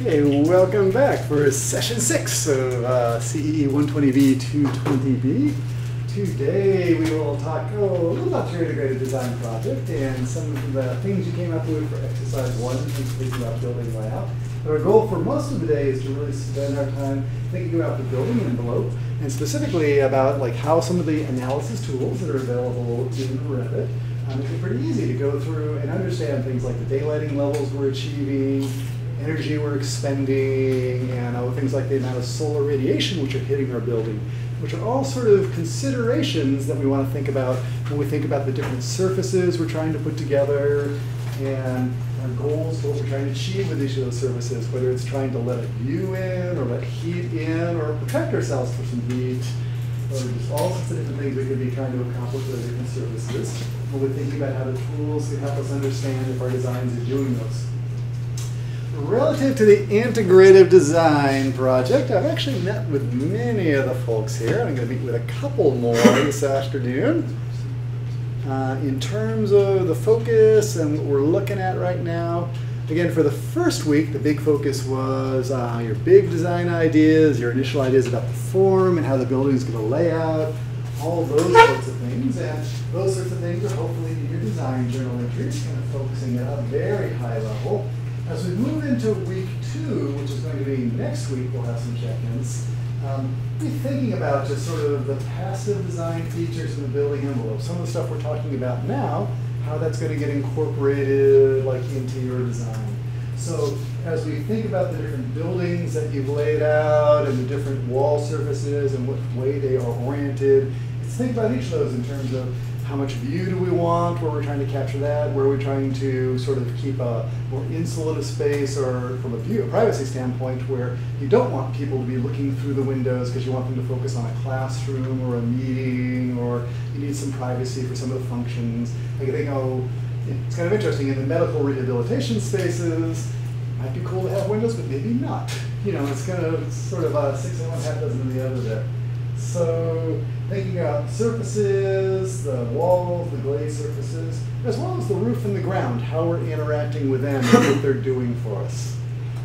Okay, welcome back for session six of uh, CEE 120B 220B. Today we will talk a little about your integrated design project and some of the things you came up with for exercise one, thinking about building layout. But our goal for most of the day is to really spend our time thinking about the building envelope and specifically about like how some of the analysis tools that are available in Revit um, make it pretty easy to go through and understand things like the daylighting levels we're achieving, energy we're expending, and other things like the amount of solar radiation which are hitting our building, which are all sort of considerations that we want to think about when we think about the different surfaces we're trying to put together and our goals, what we're trying to achieve with each of those surfaces, whether it's trying to let a view in or let heat in or protect ourselves from some heat or just all sorts of different things we could be trying to accomplish with our different surfaces. When we're thinking about how the tools can help us understand if our designs are doing those. Relative to the integrative design project, I've actually met with many of the folks here. I'm going to meet with a couple more this afternoon. Uh, in terms of the focus and what we're looking at right now, again, for the first week, the big focus was uh, your big design ideas, your initial ideas about the form and how the building is going to lay out, all those sorts of things. And those sorts of things are hopefully in your design journal entries, kind of focusing at a very high level. As we move into week two, which is going to be next week, we'll have some check-ins. Um, be thinking about just sort of the passive design features in the building envelope. Some of the stuff we're talking about now, how that's going to get incorporated like into your design. So as we think about the different buildings that you've laid out and the different wall surfaces and what way they are oriented, let's think about each of those in terms of how much view do we want, where we're trying to capture that, where we're trying to sort of keep a more insulative space or from a view, a privacy standpoint where you don't want people to be looking through the windows because you want them to focus on a classroom or a meeting or you need some privacy for some of the functions. Like I think, oh, it's kind of interesting in the medical rehabilitation spaces, might be cool to have windows, but maybe not. You know, it's kind of sort of a six and one half dozen of the other there. So thinking about surfaces, the walls, the glazed surfaces, as well as the roof and the ground, how we're interacting with them and what they're doing for us.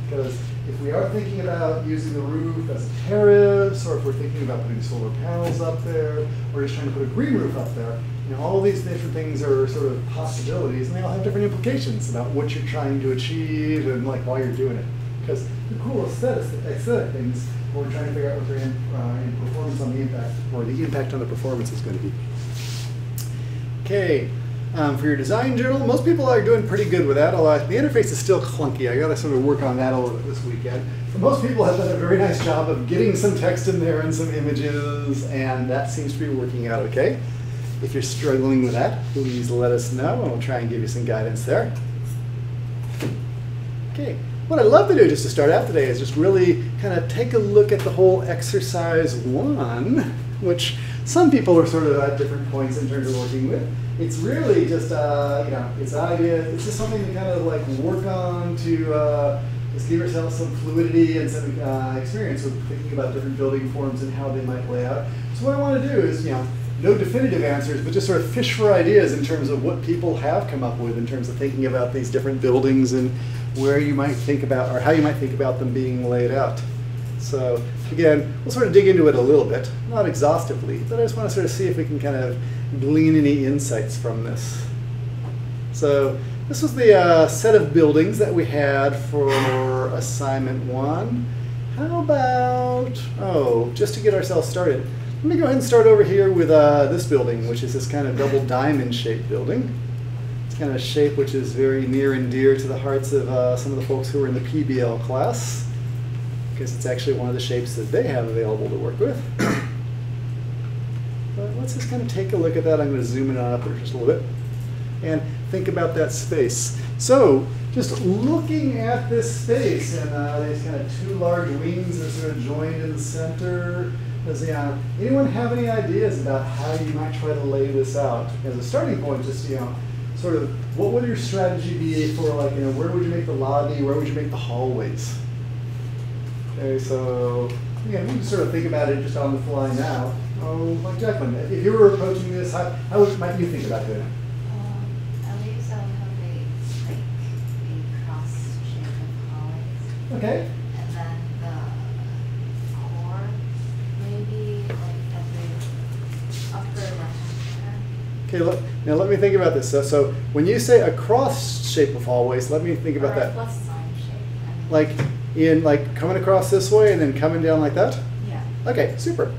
Because if we are thinking about using the roof as a terrace, or if we're thinking about putting solar panels up there, or just trying to put a green roof up there, you know, all these different things are sort of possibilities, and they all have different implications about what you're trying to achieve and like why you're doing it. Because the cool aesthetic, aesthetic things we're trying to figure out what uh, performance on the impact, or the impact on the performance is going to be. Okay, um, for your design journal, most people are doing pretty good with that, although the interface is still clunky. I got to sort of work on that a little bit this weekend. But most people have done a very nice job of getting some text in there and some images, and that seems to be working out okay. If you're struggling with that, please let us know, and we'll try and give you some guidance there. Okay, what I'd love to do just to start out today is just really kind of take a look at the whole exercise one, which some people are sort of at different points in terms of working with. It's really just, uh, you know, it's an idea, it's just something to kind of like work on to uh, just give yourself some fluidity and some uh, experience with thinking about different building forms and how they might lay out. So what I want to do is, you know, no definitive answers, but just sort of fish for ideas in terms of what people have come up with in terms of thinking about these different buildings and where you might think about, or how you might think about them being laid out. So again, we'll sort of dig into it a little bit, not exhaustively, but I just want to sort of see if we can kind of glean any insights from this. So this was the uh, set of buildings that we had for assignment one. How about, oh, just to get ourselves started, let me go ahead and start over here with uh, this building, which is this kind of double diamond shaped building. It's kind of a shape which is very near and dear to the hearts of uh, some of the folks who are in the PBL class, because it's actually one of the shapes that they have available to work with. but let's just kind of take a look at that. I'm going to zoom in on up there just a little bit and think about that space. So just looking at this space and uh, these kind of two large wings that sort of joined in the center, does uh, anyone have any ideas about how you might try to lay this out? As a starting point, just, you know, sort of what would your strategy be for like, you know, where would you make the lobby, where would you make the hallways? Okay, so yeah, we can sort of think about it just on the fly now. Oh, like Jacqueline, if you were approaching this, how, how might you think about doing it? Um, at least I'll have a, like, a cross shape of hallways. Okay. And then the core, maybe like at the upper left hand Okay, look, now let me think about this. So, so when you say a cross shape of hallways, let me think about that. plus sign shape. Like in like coming across this way and then coming down like that? Yeah. Okay, super.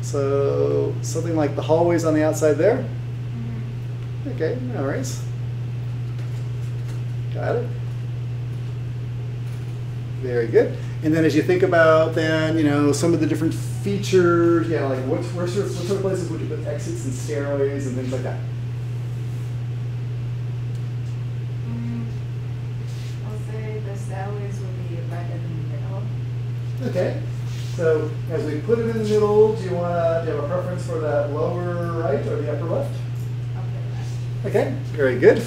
So something like the hallways on the outside there? Mhm. Okay, no worries. Got it. Very good. And then as you think about then, you know, some of the different features, yeah, like what, where sort of, what sort of places would you put exits and stairways and things like that? Mm, I'll say the stairways will be right in the middle. Okay. So as we put it in the middle, do you want to, do you have a preference for that lower right or the upper left? Okay, left. Okay, very good.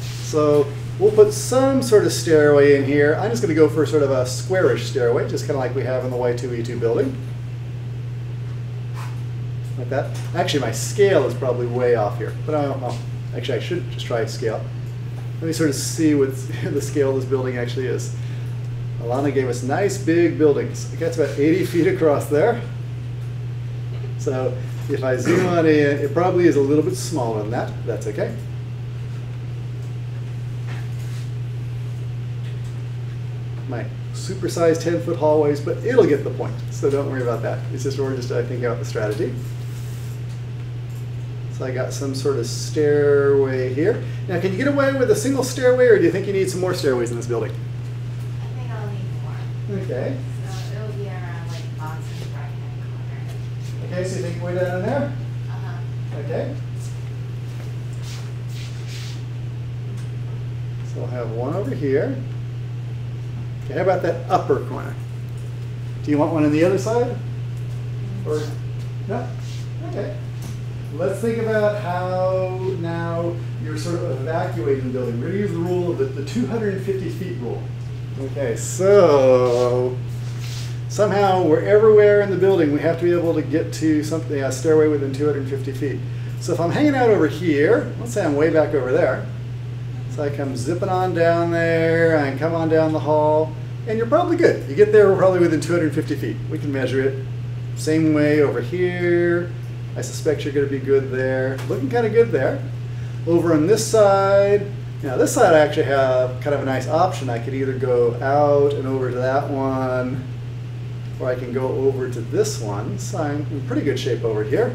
So we'll put some sort of stairway in here. I'm just going to go for sort of a squarish stairway, just kind of like we have in the Y2E2 building. Like that. Actually, my scale is probably way off here, but I don't know. Actually, I should just try scale. Let me sort of see what the scale of this building actually is. Alana gave us nice big buildings. It gets about 80 feet across there. So if I zoom on in, it probably is a little bit smaller than that. That's okay. My supersized 10 foot hallways, but it'll get the point. So don't worry about that. It's just we're just uh, thinking about the strategy. I got some sort of stairway here. Now, can you get away with a single stairway, or do you think you need some more stairways in this building? I think I'll need more. Okay. So it'll be around like Boston's right hand corner. Okay, so you think way down in there? Uh-huh. Okay. So I'll have one over here. Okay, how about that upper corner? Do you want one on the other side? Or, no? Okay. Let's think about how now you're sort of evacuating the building. We're going to use the rule of the, the 250 feet rule. Okay, so somehow we're everywhere in the building. We have to be able to get to something, a stairway within 250 feet. So if I'm hanging out over here, let's say I'm way back over there. So I come zipping on down there, I come on down the hall, and you're probably good. You get there, probably within 250 feet. We can measure it. Same way over here. I suspect you're going to be good there. Looking kind of good there. Over on this side, now this side I actually have kind of a nice option. I could either go out and over to that one, or I can go over to this one. So I'm in pretty good shape over here.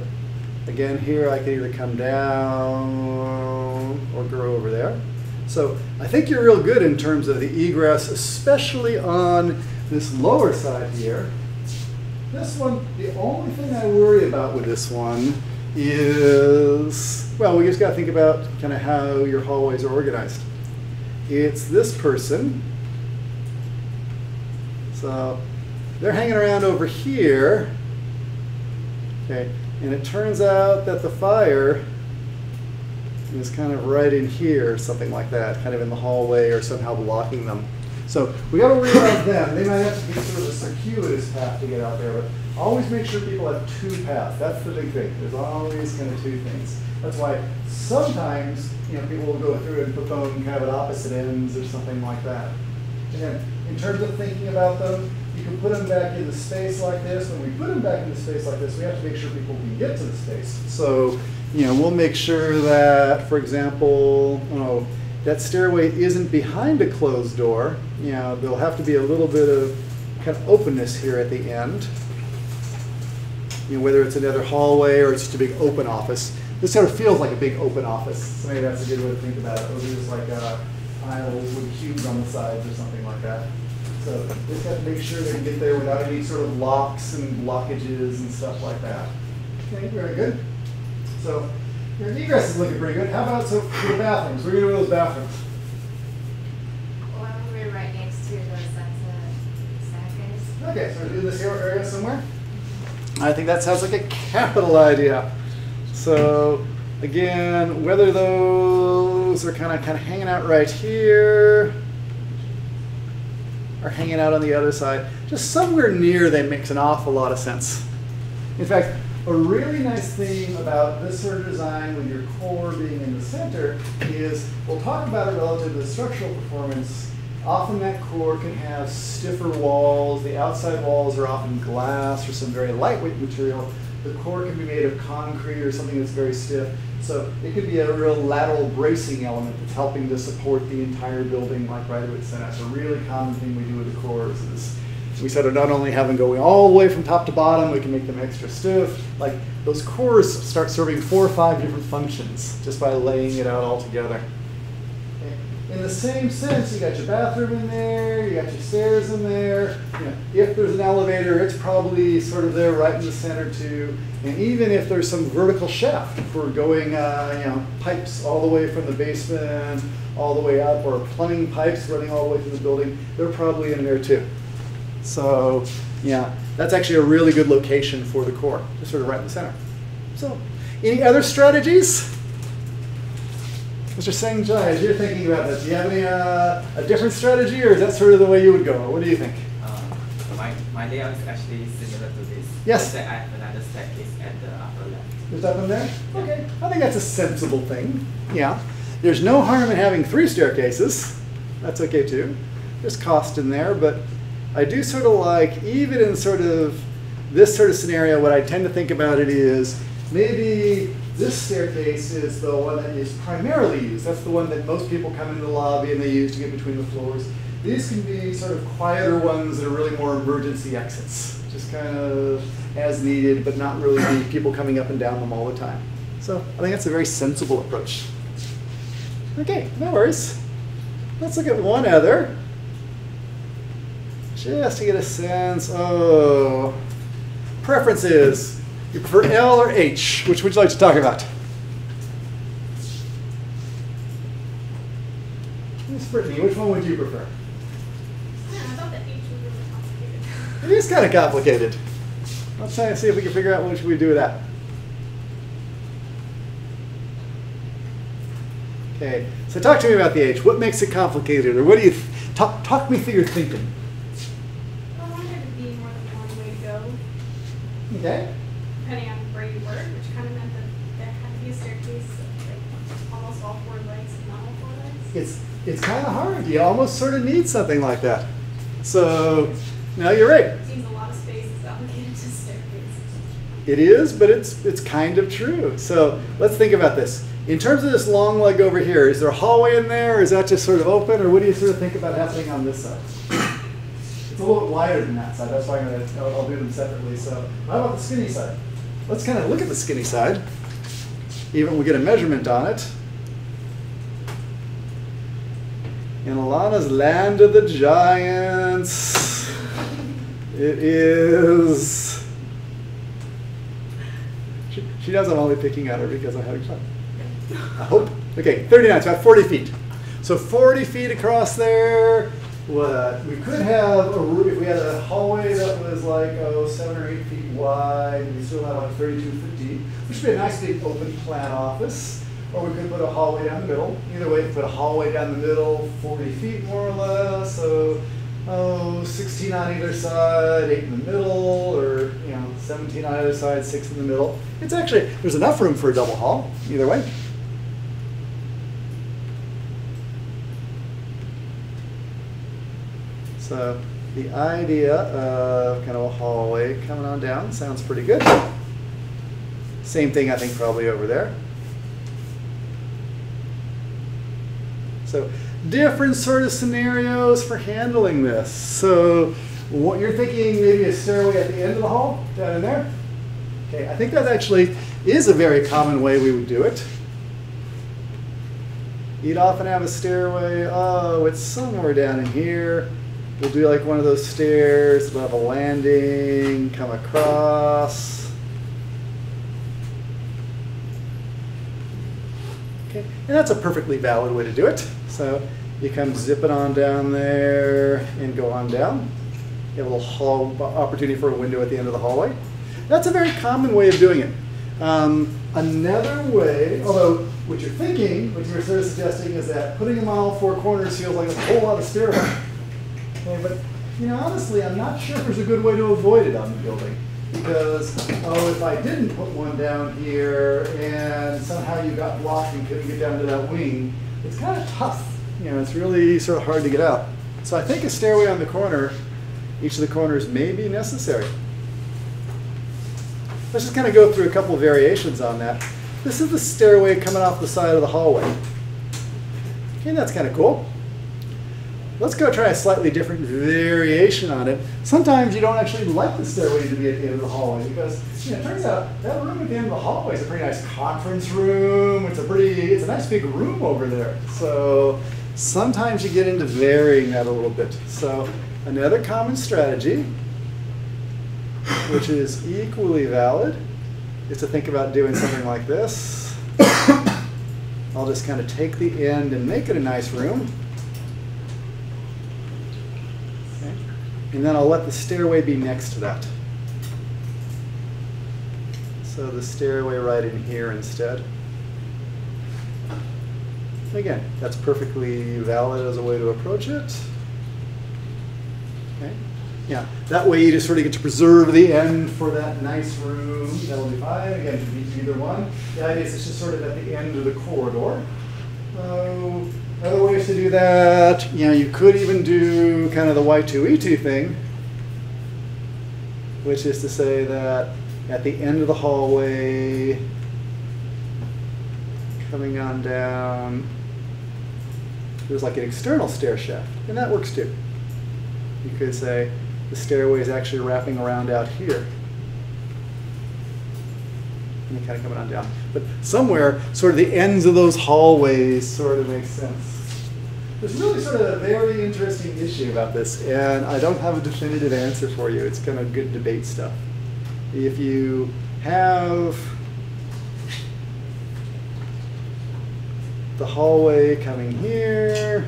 Again, here I can either come down or go over there. So I think you're real good in terms of the egress, especially on this lower side here. This one, the only thing I worry about with this one is, well, we just got to think about kind of how your hallways are organized. It's this person. So they're hanging around over here. Okay, and it turns out that the fire is kind of right in here, something like that, kind of in the hallway or somehow blocking them. So we got to about them. They might have to be sort of a circuitous path to get out there, but always make sure people have two paths. That's the big thing. There's always kind of two things. That's why sometimes you know people will go through and put them kind of at opposite ends or something like that. And in terms of thinking about them, you can put them back into space like this. When we put them back into space like this, we have to make sure people can get to the space. So, you know, we'll make sure that, for example, you know, that stairway isn't behind a closed door. You know, there'll have to be a little bit of kind of openness here at the end. You know, whether it's another hallway or it's just a big open office. This sort of feels like a big open office. So maybe that's a good way to think about it. Those are just like uh, aisles with cubes on the sides or something like that. So just have to make sure they can get there without any sort of locks and blockages and stuff like that. Okay, very good. So your egress is looking pretty good. How about so for the bathrooms? Where are you going to do those bathrooms? Well, we're right next to the sunset staircase. Okay, so do this here area somewhere. Mm-hmm. I think that sounds like a capital idea. So again, whether those are kind of kind of hanging out right here or hanging out on the other side, just somewhere near them makes an awful lot of sense. In fact, a really nice thing about this sort of design with your core being in the center is, we'll talk about it relative to structural performance. Often that core can have stiffer walls. The outside walls are often glass or some very lightweight material. The core can be made of concrete or something that's very stiff. So it could be a real lateral bracing element that's helping to support the entire building like right at its center. It's a really common thing we do with the cores is we said to not only have them going all the way from top to bottom, we can make them extra stiff. Like those cores start serving four or five different functions just by laying it out all together. In the same sense, you got your bathroom in there, you got your stairs in there. You know, if there's an elevator, it's probably sort of there right in the center too. And even if there's some vertical shaft for going, uh, you know, pipes all the way from the basement all the way up, or plumbing pipes running all the way through the building, they're probably in there too. So yeah, that's actually a really good location for the core, just sort of right in the center. So any other strategies? Mr. Singh Jai, as you're thinking about this, do you have any uh, a different strategy, or is that sort of the way you would go? What do you think? Um, so my, my layout is actually similar to this. Yes. I have another staircase at the upper left. There's that one there? Okay. I think that's a sensible thing. Yeah. There's no harm in having three staircases. That's okay too. There's cost in there, but I do sort of like, even in sort of this sort of scenario, what I tend to think about it is maybe this staircase is the one that is primarily used. That's the one that most people come into the lobby and they use to get between the floors. These can be sort of quieter ones that are really more emergency exits, just kind of as needed, but not really people coming up and down them all the time. So I think that's a very sensible approach. Okay, no worries. Let's look at one other just to get a sense of preferences. You prefer L or H? Which would you like to talk about? Miss Brittany, which one would you prefer? Yeah, I thought that H was really complicated. It is kind of complicated. Let's try and see if we can figure out what should we do with that. Okay, so talk to me about the H. What makes it complicated, or what do you talk? Talk me through your thinking. I wanted there to be more than one way to go, Okay. depending on where you were, which kind of meant that there had to be a staircase, like almost all four legs, if not all four legs. It's it's kind of hard. You almost sort of need something like that. So, no, you're right. It seems a lot of space is allocated to staircase. It is, but it's it's kind of true. So let's think about this. In terms of this long leg over here, is there a hallway in there? Is that just sort of open, or what do you sort of think about happening on this side? It's a little wider than that side. That's why I'm gonna I'll, I'll do them separately. So how about the skinny side? Let's kind of look at the skinny side. Even we get a measurement on it. In Alana's land of the giants, it is. She, she knows I'm only picking at her because I'm having fun. I hope. Okay, 39, it's about 40 feet. So 40 feet across there. What we could have a if we had a hallway that was like oh seven or eight feet wide. We still have like 32 feet deep, which would be a nice big open plan office. Or we could put a hallway down the middle. Either way, put a hallway down the middle, 40 feet more or less. So oh, 16 on either side, 8 in the middle, or you know, 17 on either side, 6 in the middle. It's actually, there's enough room for a double hall, either way. So the idea of kind of a hallway coming on down sounds pretty good. Same thing, I think, probably over there. So different sort of scenarios for handling this. So what you're thinking maybe a stairway at the end of the hall, down in there? Okay, I think that actually is a very common way we would do it. You'd often have a stairway, oh, it's somewhere down in here. We'll do like one of those stairs, we'll have a landing, come across. Okay, and that's a perfectly valid way to do it. So you come zipping on down there and go on down. You have a little hall opportunity for a window at the end of the hallway. That's a very common way of doing it. Um, another way, although what you're thinking, what you're sort of suggesting is that putting them all four corners feels like a whole lot of stairway. Okay, but you know, honestly, I'm not sure there's a good way to avoid it on the building. Because, oh, if I didn't put one down here and somehow you got blocked and couldn't get down to that wing, it's kind of tough. You know, it's really sort of hard to get out. So I think a stairway on the corner, each of the corners may be necessary. Let's just kind of go through a couple variations on that. This is the stairway coming off the side of the hallway. Okay, that's kind of cool. Let's go try a slightly different variation on it. Sometimes you don't actually like the stairway to be at the end of the hallway because you know, it turns out that room at the end of the hallway is a pretty nice conference room. It's a pretty, it's a nice big room over there. So sometimes you get into varying that a little bit. So another common strategy, which is equally valid, is to think about doing something like this. I'll just kind of take the end and make it a nice room. And then I'll let the stairway be next to that. So the stairway right in here instead. Again, that's perfectly valid as a way to approach it. Okay. Yeah, that way you just sort of get to preserve the end for that nice room. That'll be fine. Again, either one. The idea is it's just sort of at the end of the corridor. Other ways to do that, you know, you could even do kind of the Y2E2 thing, which is to say that at the end of the hallway, coming on down, there's like an external stair shaft, and that works too. You could say the stairway is actually wrapping around out here. And kind of coming on down. But somewhere, sort of the ends of those hallways sort of makes sense. There's really sort of a very interesting issue about this, and I don't have a definitive answer for you. It's kind of good debate stuff. If you have the hallway coming here,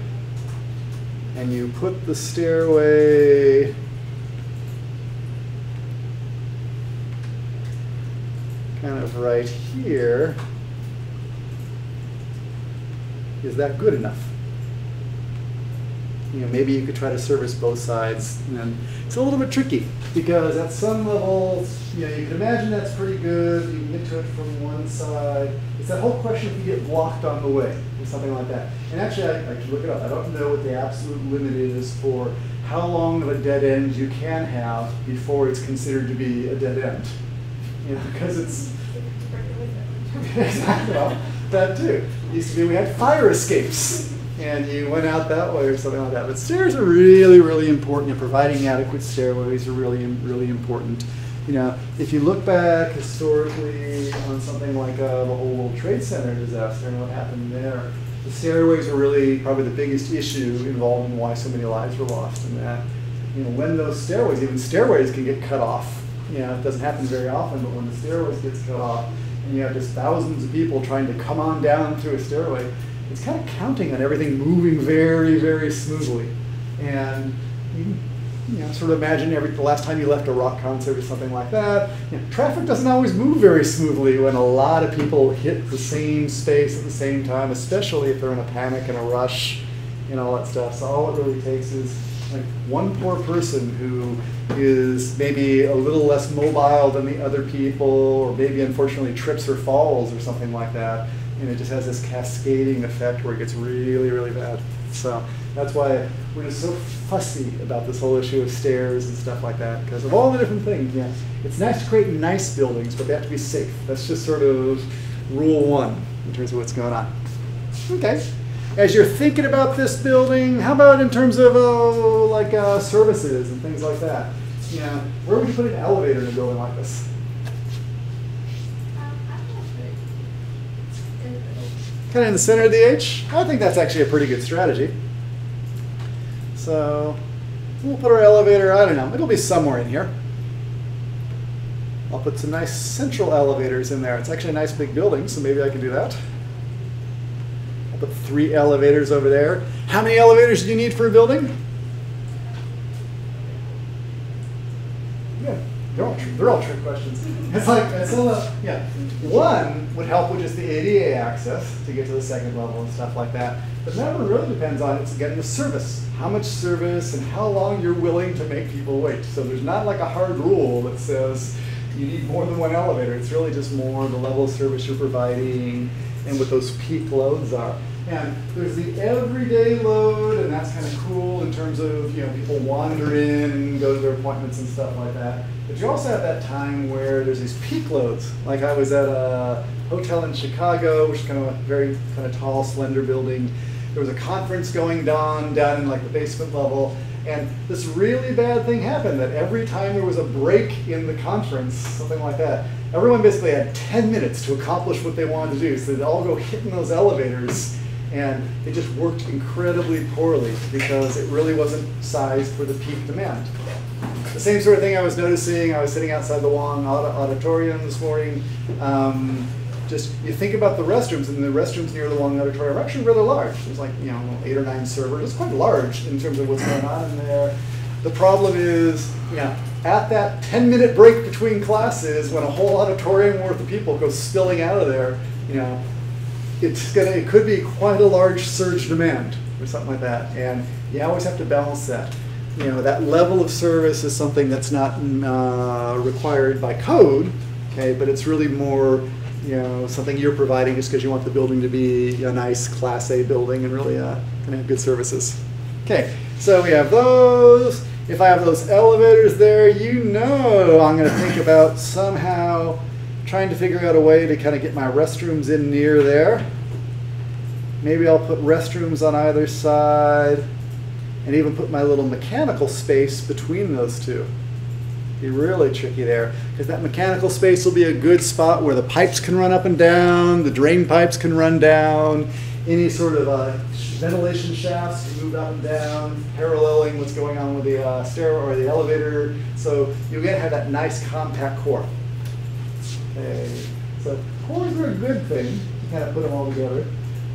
and you put the stairway kind of right here, is that good enough? You know, maybe you could try to service both sides. And it's a little bit tricky because at some levels, you know, you can imagine that's pretty good. You can get to it from one side. It's that whole question if you get blocked on the way or something like that. And actually, I, I can look it up. I don't know what the absolute limit is for how long of a dead end you can have before it's considered to be a dead end. You know, because it's exactly well, that too. It used to be we had fire escapes and you went out that way or something like that. But stairs are really, really important. And providing adequate stairways are really, really important. You know, if you look back historically on something like uh, the whole World Trade Center disaster and what happened there, the stairways were really probably the biggest issue involved in why so many lives were lost. And that, you know, when those stairways, even stairways, can get cut off. You know, it doesn't happen very often, but when the stairways gets cut off, and you have just thousands of people trying to come on down through a stairway, it's kind of counting on everything moving very, very smoothly. And you, you know, sort of imagine every the last time you left a rock concert or something like that. You know, traffic doesn't always move very smoothly when a lot of people hit the same space at the same time, especially if they're in a panic and a rush and all that stuff. So all it really takes is like one poor person who is maybe a little less mobile than the other people, or maybe unfortunately trips or falls or something like that and it just has this cascading effect where it gets really, really bad. So that's why we're just so fussy about this whole issue of stairs and stuff like that, because of all the different things. Yeah, it's nice to create nice buildings, but they have to be safe. That's just sort of rule one in terms of what's going on. Okay. As you're thinking about this building, how about in terms of oh, like uh, services and things like that? Know, where would you put an elevator in a building like this? kind of in the center of the H. I think that's actually a pretty good strategy. So we'll put our elevator, I don't know, it'll be somewhere in here. I'll put some nice central elevators in there. It's actually a nice big building, so maybe I can do that. Put three elevators over there. How many elevators do you need for a building? Yeah, they're all, trick questions. It's like, it's all, uh, yeah. One would help with just the ADA access to get to the second level and stuff like that. But that one really depends on it's getting the service. How much service and how long you're willing to make people wait. So there's not like a hard rule that says, you need more than one elevator. It's really just more the level of service you're providing and what those peak loads are. And there's the everyday load, and that's kind of cool in terms of, you know, people wander in and go to their appointments and stuff like that. But you also have that time where there's these peak loads. Like I was at a hotel in Chicago, which is kind of a very kind of tall, slender building. There was a conference going on down in like the basement level, and this really bad thing happened that every time there was a break in the conference, something like that, everyone basically had 10 minutes to accomplish what they wanted to do. So they'd all go hitting those elevators, and it just worked incredibly poorly because it really wasn't sized for the peak demand. The same sort of thing I was noticing. I was sitting outside the Wong Auditorium this morning. Um, just you think about the restrooms, and the restrooms near the Wong Auditorium are actually rather large. There's like you know eight or nine servers. It's quite large in terms of what's going on in there. The problem is, you know, at that 10 minute break between classes, when a whole auditorium worth of people go spilling out of there, you know, it's gonna it could be quite a large surge demand or something like that. And you always have to balance that. You know that level of service is something that's not uh, required by code okay but it's really more you know something you're providing just because you want the building to be a nice class a building and really uh, of have good services. Okay so we have those. If i have those elevators there you know i'm going to think about somehow trying to figure out a way to kind of get my restrooms in near there. Maybe I'll put restrooms on either side and even put my little mechanical space between those two. Be really tricky there because that mechanical space will be a good spot where the pipes can run up and down, the drain pipes can run down, any sort of uh, ventilation shafts can move up and down, paralleling what's going on with the uh, stair or the elevator. So you're going to have that nice compact core. Okay, so cores are a good thing to kind of put them all together.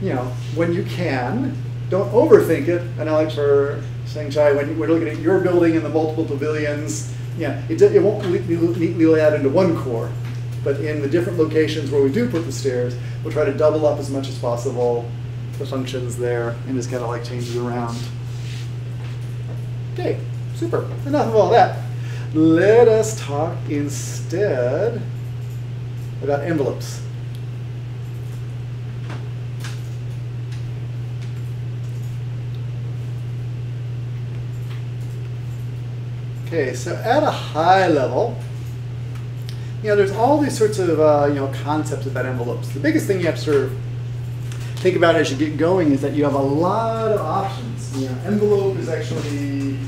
You know, when you can, don't overthink it. And like for saying, Chai, when we're looking at your building and the multiple pavilions, yeah, it, it won't be neatly laid out into one core. But in the different locations where we do put the stairs, we'll try to double up as much as possible the functions there and just kind of like change it around. Okay, super. Enough of all that. Let us talk instead about envelopes. Okay, so at a high level, you know, there's all these sorts of uh, you know concepts about envelopes. The biggest thing you have to sort of think about as you get going is that you have a lot of options. You know, envelope is actually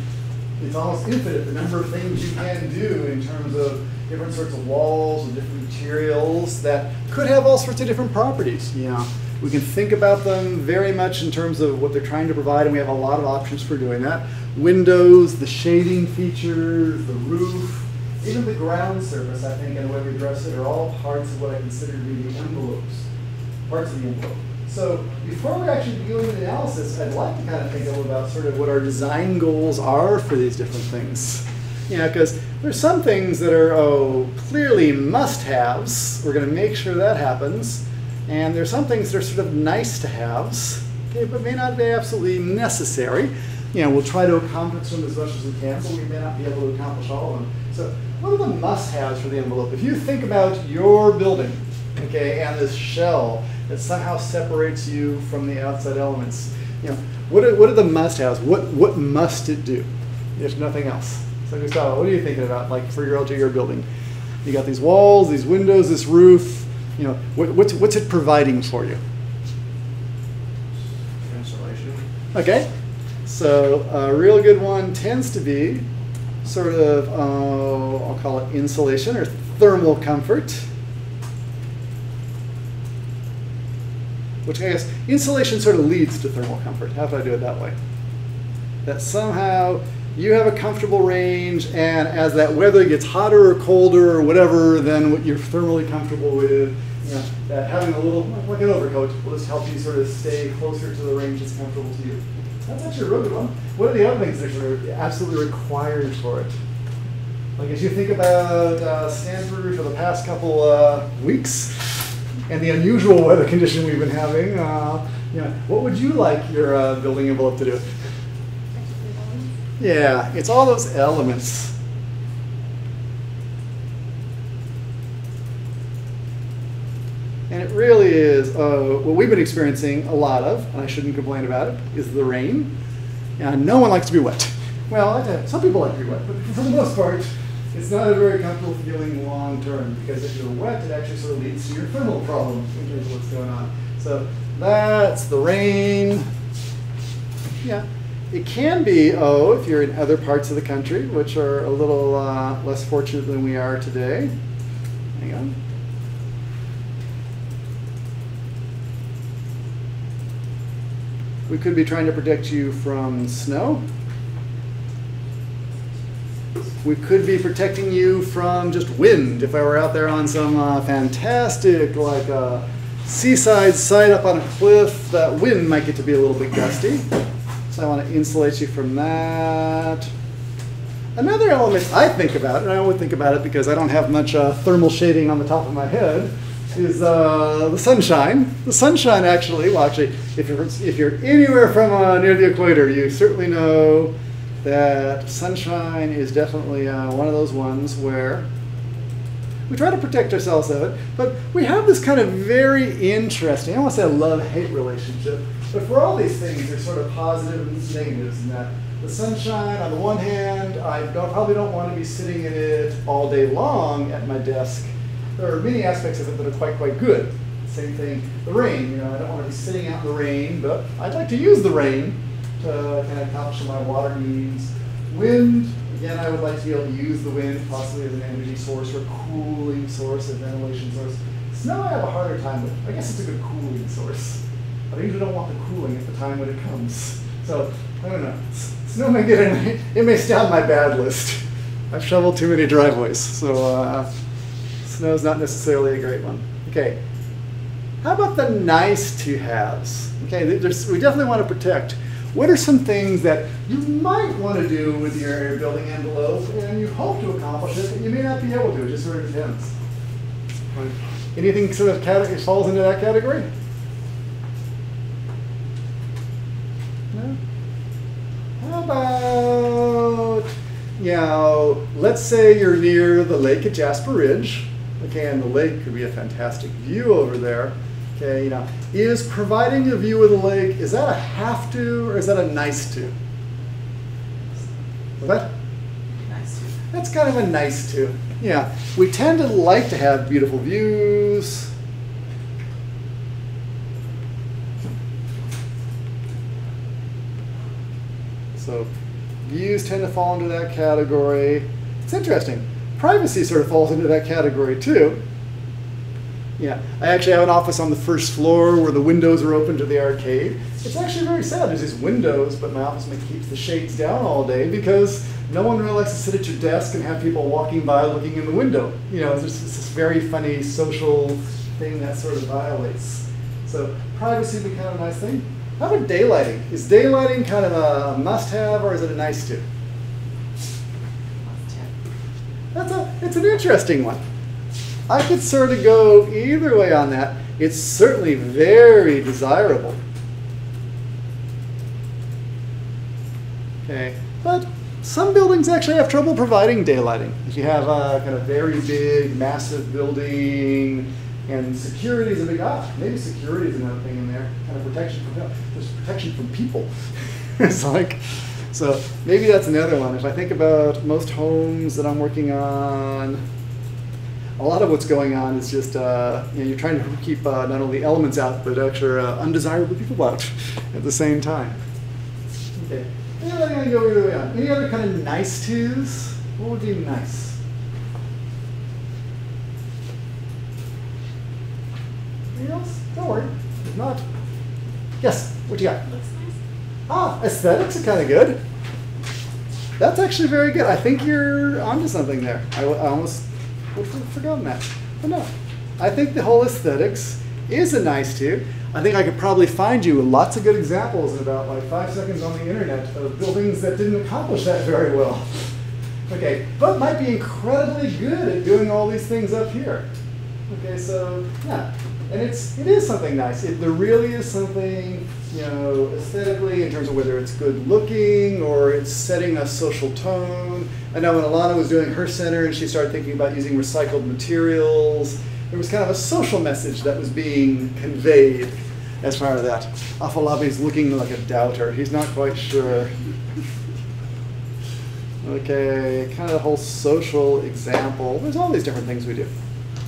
it's almost infinite the number of things you can do in terms of different sorts of walls and different materials that could have all sorts of different properties. Know, we can think about them very much in terms of what they're trying to provide, and we have a lot of options for doing that. Windows, the shading features, the roof, even the ground surface, I think, and the way we dress it are all parts of what I consider to be the envelopes, parts of the envelope. So before we actually begin the analysis, I'd like to kind of think a little about sort of what our design goals are for these different things. You know, because there's some things that are, oh, clearly must-haves. We're going to make sure that happens. And there's some things that are sort of nice-to-haves, okay, but may not be absolutely necessary. You know, we'll try to accomplish them as much as we can, but we may not be able to accomplish all of them. So what are the must-haves for the envelope? If you think about your building, okay, and this shell that somehow separates you from the outside elements, you know, what are, what are the must-haves? What, what must it do? if nothing else. So Gustavo, what are you thinking about, like for your LGR building? You got these walls, these windows, this roof. You know, what, what's what's it providing for you? Insulation. Okay, so a real good one tends to be sort of uh, I'll call it insulation or thermal comfort. Which I guess insulation sort of leads to thermal comfort. How do I do it that way? That somehow you have a comfortable range, and as that weather gets hotter or colder or whatever than what you're thermally comfortable with, you know, that having a little, like an overcoat, will just help you sort of stay closer to the range that's comfortable to you. That's actually a real good one. What are the other things that are absolutely required for it? Like as you think about uh, Stanford for the past couple uh, weeks and the unusual weather condition we've been having, uh, you know, what would you like your uh, building envelope to do? Yeah, it's all those elements. And it really is uh, what we've been experiencing a lot of, and I shouldn't complain about it, is the rain. And no one likes to be wet. Well, I- some people like to be wet, but for the most part, it's not a very comfortable feeling long term because if you're wet, it actually sort of leads to your thermal problem in terms of what's going on. So that's the rain. Yeah. It can be, oh, if you're in other parts of the country, which are a little uh, less fortunate than we are today. Hang on. We could be trying to protect you from snow. We could be protecting you from just wind if I were out there on some uh, fantastic, like, uh, seaside site up on a cliff. That wind might get to be a little bit gusty. So I want to insulate you from that. Another element I think about, and I only think about it because I don't have much uh, thermal shading on the top of my head, is uh, the sunshine. The sunshine actually, well actually, if you're, if you're anywhere from uh, near the equator, you certainly know that sunshine is definitely uh, one of those ones where we try to protect ourselves of it, but we have this kind of very interesting, I don't want to say a love-hate relationship, but for all these things, there's sort of positive and negatives in that. The sunshine, on the one hand, I don't, probably don't want to be sitting in it all day long at my desk. There are many aspects of it that are quite, quite good. Same thing, the rain, you know, I don't want to be sitting out in the rain, but I'd like to use the rain to kind of accomplish my water needs. Wind, again, I would like to be able to use the wind possibly as an energy source or cooling source, a ventilation source. Snow I have a harder time with. I guess it's a good cooling source. But I usually don't want the cooling at the time when it comes. So, I don't know. Snow may get in, it may stay on my bad list. I've shoveled too many driveways, so uh, snow's not necessarily a great one. Okay, how about the nice to haves? Okay, there's, we definitely want to protect. What are some things that you might want to do with your building envelope and you hope to accomplish it, but you may not be able to? It just sort of depends. Anything sort of falls into that category? No? How about, you know, let's say you're near the lake at Jasper Ridge. Okay, and the lake could be a fantastic view over there. Okay, you know, is providing a view of the lake, is that a have to or is that a nice to? What? Nice too. That's kind of a nice to. Yeah, we tend to like to have beautiful views. So views tend to fall into that category. It's interesting. Privacy sort of falls into that category too. Yeah, I actually have an office on the first floor where the windows are open to the arcade. It's actually very sad. There's these windows, but my office mate keeps the shades down all day because no one really likes to sit at your desk and have people walking by looking in the window. You know, it's this very funny social thing that sort of violates. So privacy be kind of a nice thing. How about daylighting? Is daylighting kind of a must-have or is it a nice to? That's a, it's an interesting one. I could sort of go either way on that. It's certainly very desirable. Okay, but some buildings actually have trouble providing daylighting. If you have a kind of very big, massive building, and security is a big ah, maybe security is another thing in there. Kind of protection from there's protection from people. it's like so maybe that's another one. If I think about most homes that I'm working on, a lot of what's going on is just uh, you know, you're trying to keep uh, not only elements out, but actually uh, undesirable people out at the same time. Okay. Yeah, I'm gonna go on. Any other kind of nice twos? What would be nice? Anything else? Don't worry. If not, yes. What you got? Looks nice. Ah, aesthetics are kind of good. That's actually very good. I think you're onto something there. I, I almost would have forgotten that. But no, I think the whole aesthetics is a nice too. I think I could probably find you lots of good examples in about like five seconds on the internet of buildings that didn't accomplish that very well. Okay, but might be incredibly good at doing all these things up here. Okay, so yeah, and it's it is something nice. It, there really is something you know aesthetically in terms of whether it's good looking or it's setting a social tone. I know when Alana was doing her center and she started thinking about using recycled materials, there was kind of a social message that was being conveyed as part of that. Afolabi's looking like a doubter. He's not quite sure. Okay, kind of the whole social example. There's all these different things we do.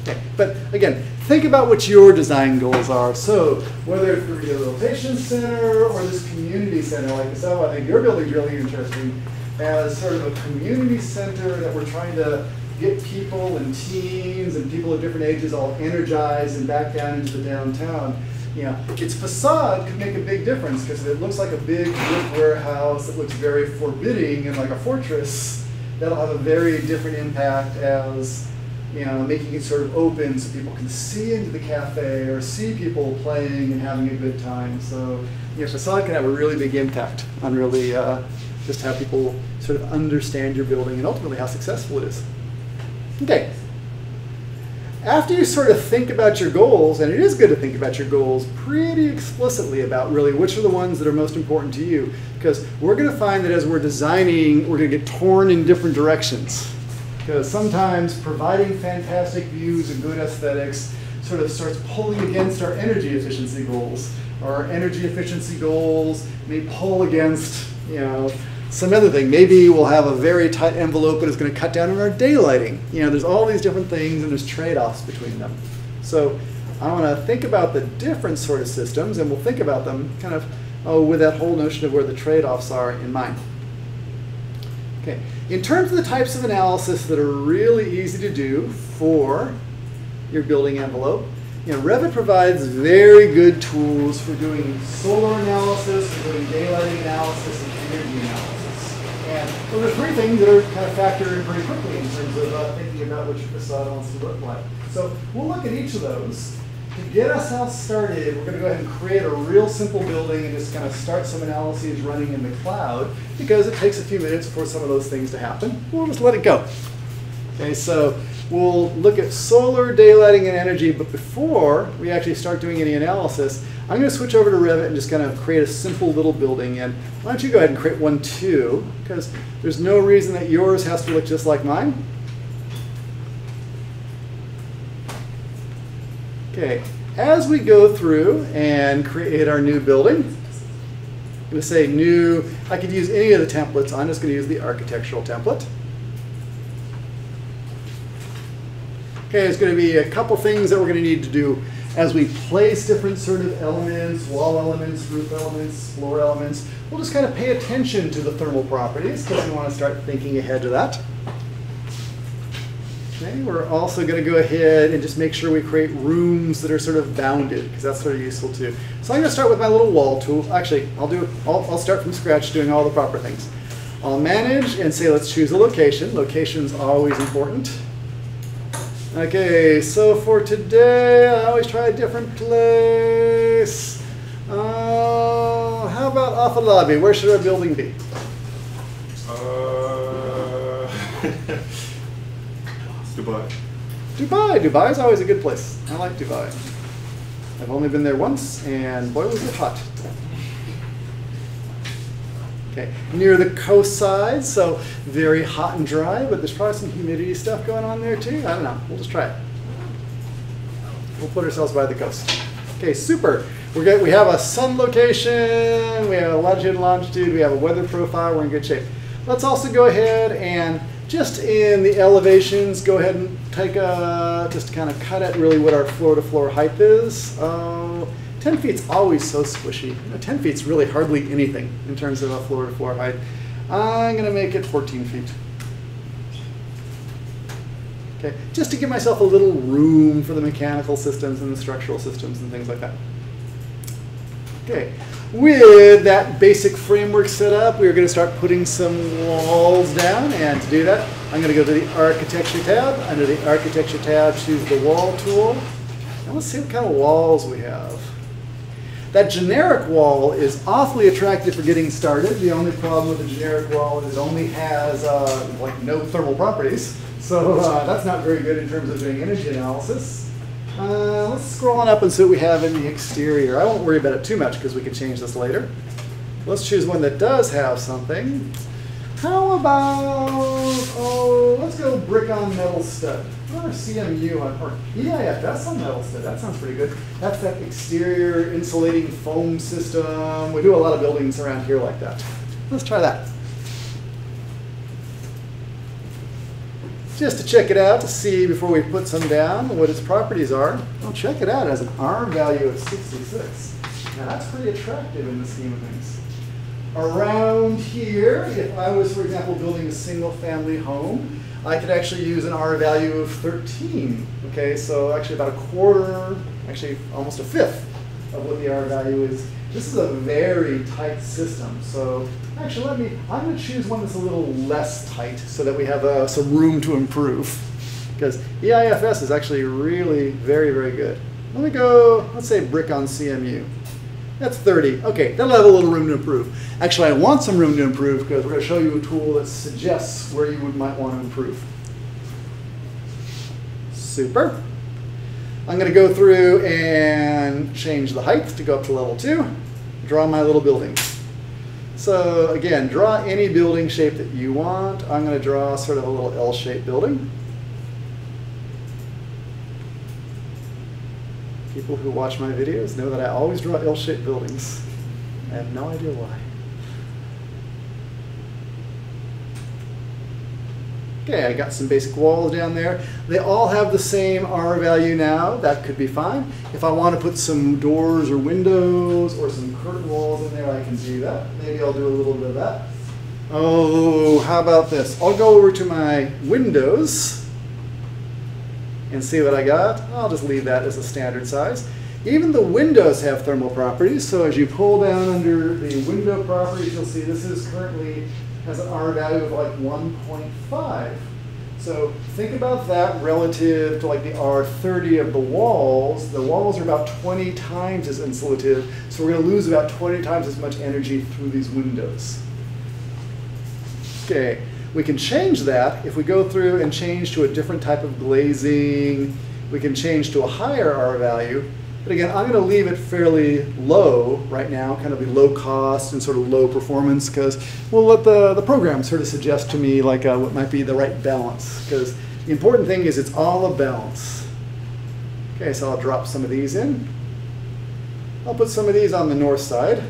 Okay, but again, think about what your design goals are. So whether it's the rehabilitation center or this community center like oh, I think your building's really interesting as sort of a community center that we're trying to get people and teens and people of different ages all energized and back down into the downtown. You know, its facade could make a big difference because it looks like a big brick warehouse that looks very forbidding and like a fortress, that'll have a very different impact as you know, making it sort of open so people can see into the cafe or see people playing and having a good time. So, you know, facade can have a really big impact on really uh, just how people sort of understand your building and ultimately how successful it is. Okay. After you sort of think about your goals, and it is good to think about your goals pretty explicitly about really which are the ones that are most important to you, because we're going to find that as we're designing, we're going to get torn in different directions. Because sometimes providing fantastic views and good aesthetics sort of starts pulling against our energy efficiency goals. Our energy efficiency goals may pull against, you know, some other thing. Maybe we'll have a very tight envelope, but it's going to cut down on our daylighting. You know, there's all these different things, and there's trade-offs between them. So I want to think about the different sort of systems, and we'll think about them kind of oh, with that whole notion of where the trade-offs are in mind. Okay, in terms of the types of analysis that are really easy to do for your building envelope, you know, Revit provides very good tools for doing solar analysis, for doing daylighting analysis, and energy analysis. And well, there's three things that are kind of factored in pretty quickly in terms of uh, thinking about what your facade wants to look like. So we'll look at each of those. To get all started, we're going to go ahead and create a real simple building and just kind of start some analyses running in the cloud because it takes a few minutes for some of those things to happen. We'll just let it go. Okay, so we'll look at solar, daylighting, and energy, but before we actually start doing any analysis, I'm going to switch over to Revit and just kind of create a simple little building. And why don't you go ahead and create one too, because there's no reason that yours has to look just like mine. Okay, as we go through and create our new building, I'm going to say new, I could use any of the templates. I'm just going to use the architectural template. Okay, there's going to be a couple things that we're going to need to do as we place different sort of elements, wall elements, roof elements, floor elements. We'll just kind of pay attention to the thermal properties because we want to start thinking ahead to that. Okay, we're also going to go ahead and just make sure we create rooms that are sort of bounded because that's sort of useful too. So I'm going to start with my little wall tool. Actually, I'll do. I'll, I'll start from scratch doing all the proper things. I'll manage and say let's choose a location. Location is always important. Okay, so for today, I always try a different place. Uh, how about off a lobby? Where should our building be? Uh, Dubai. Dubai. Dubai is always a good place. I like Dubai. I've only been there once, and boy, was it hot. Okay, near the coast side, so very hot and dry, but there's probably some humidity stuff going on there too. I don't know. We'll just try it. We'll put ourselves by the coast. Okay, super. We're good. We have a sun location, we have a latitude and longitude, we have a weather profile, we're in good shape. Let's also go ahead and just in the elevations, go ahead and take a, just kind of cut at really what our floor to floor height is. Uh, 10 feet's always so squishy. You know, 10 feet's really hardly anything in terms of a floor to floor height. I'm gonna make it 14 feet. Okay, just to give myself a little room for the mechanical systems and the structural systems and things like that. Okay, with that basic framework set up, we're going to start putting some walls down. And to do that, I'm going to go to the Architecture tab. Under the Architecture tab, choose the Wall tool. And let's see what kind of walls we have. That generic wall is awfully attractive for getting started. The only problem with the generic wall is it only has uh, like no thermal properties. So uh, that's not very good in terms of doing energy analysis. Uh, let's scroll on up and see what we have in the exterior. I won't worry about it too much because we can change this later. Let's choose one that does have something. How about, oh, let's go brick on metal stud. Or CMU on, or EIFS on metal stud. That sounds pretty good. That's that exterior insulating foam system. We do a lot of buildings around here like that. Let's try that. Just to check it out to see before we put some down what its properties are. Well, check it out. It has an R value of 66. Now that's pretty attractive in the scheme of things. Around here, if I was, for example, building a single family home, I could actually use an R value of 13. Okay, so actually about a quarter, actually almost a fifth of what the R value is. This is a very tight system. So actually let me, I'm gonna choose one that's a little less tight so that we have uh, some room to improve. Because EIFS is actually really very, very good. Let me go, let's say brick on CMU. That's 30. Okay, that'll have a little room to improve. Actually, I want some room to improve because we're going to show you a tool that suggests where you would, might want to improve. Super. I'm going to go through and change the height to go up to level 2. Draw my little building. So again, draw any building shape that you want. I'm going to draw sort of a little L-shaped building. People who watch my videos know that I always draw L-shaped buildings. I have no idea why. Okay, I got some basic walls down there. They all have the same R value now. That could be fine. If I want to put some doors or windows or some curtain walls in there, I can do that. Maybe I'll do a little bit of that. Oh, how about this? I'll go over to my windows and see what I got. I'll just leave that as a standard size. Even the windows have thermal properties, so as you pull down under the window properties, you'll see this is currently has an R value of like 1.5. So think about that relative to like the R30 of the walls. The walls are about 20 times as insulative, so we're going to lose about 20 times as much energy through these windows. Okay, we can change that if we go through and change to a different type of glazing. We can change to a higher R value. But again, I'm going to leave it fairly low right now, kind of be low cost and sort of low performance, because we'll let the, the program sort of suggest to me like uh, what might be the right balance. Because the important thing is it's all a balance. Okay, so I'll drop some of these in. I'll put some of these on the north side.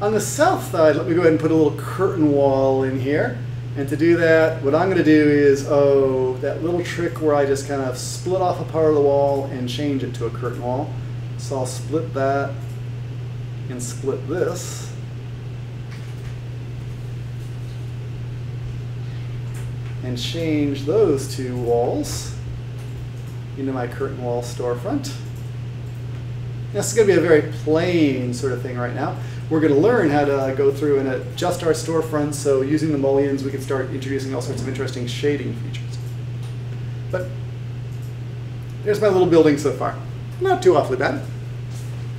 On the south side, let me go ahead and put a little curtain wall in here. And to do that, what I'm going to do is, oh, that little trick where I just kind of split off a part of the wall and change it to a curtain wall. So I'll split that and split this. And change those two walls into my curtain wall storefront. This is going to be a very plain sort of thing right now. We're going to learn how to go through and uh, adjust our storefronts so using the mullions we can start introducing all sorts of interesting shading features. But there's my little building so far. Not too awfully bad.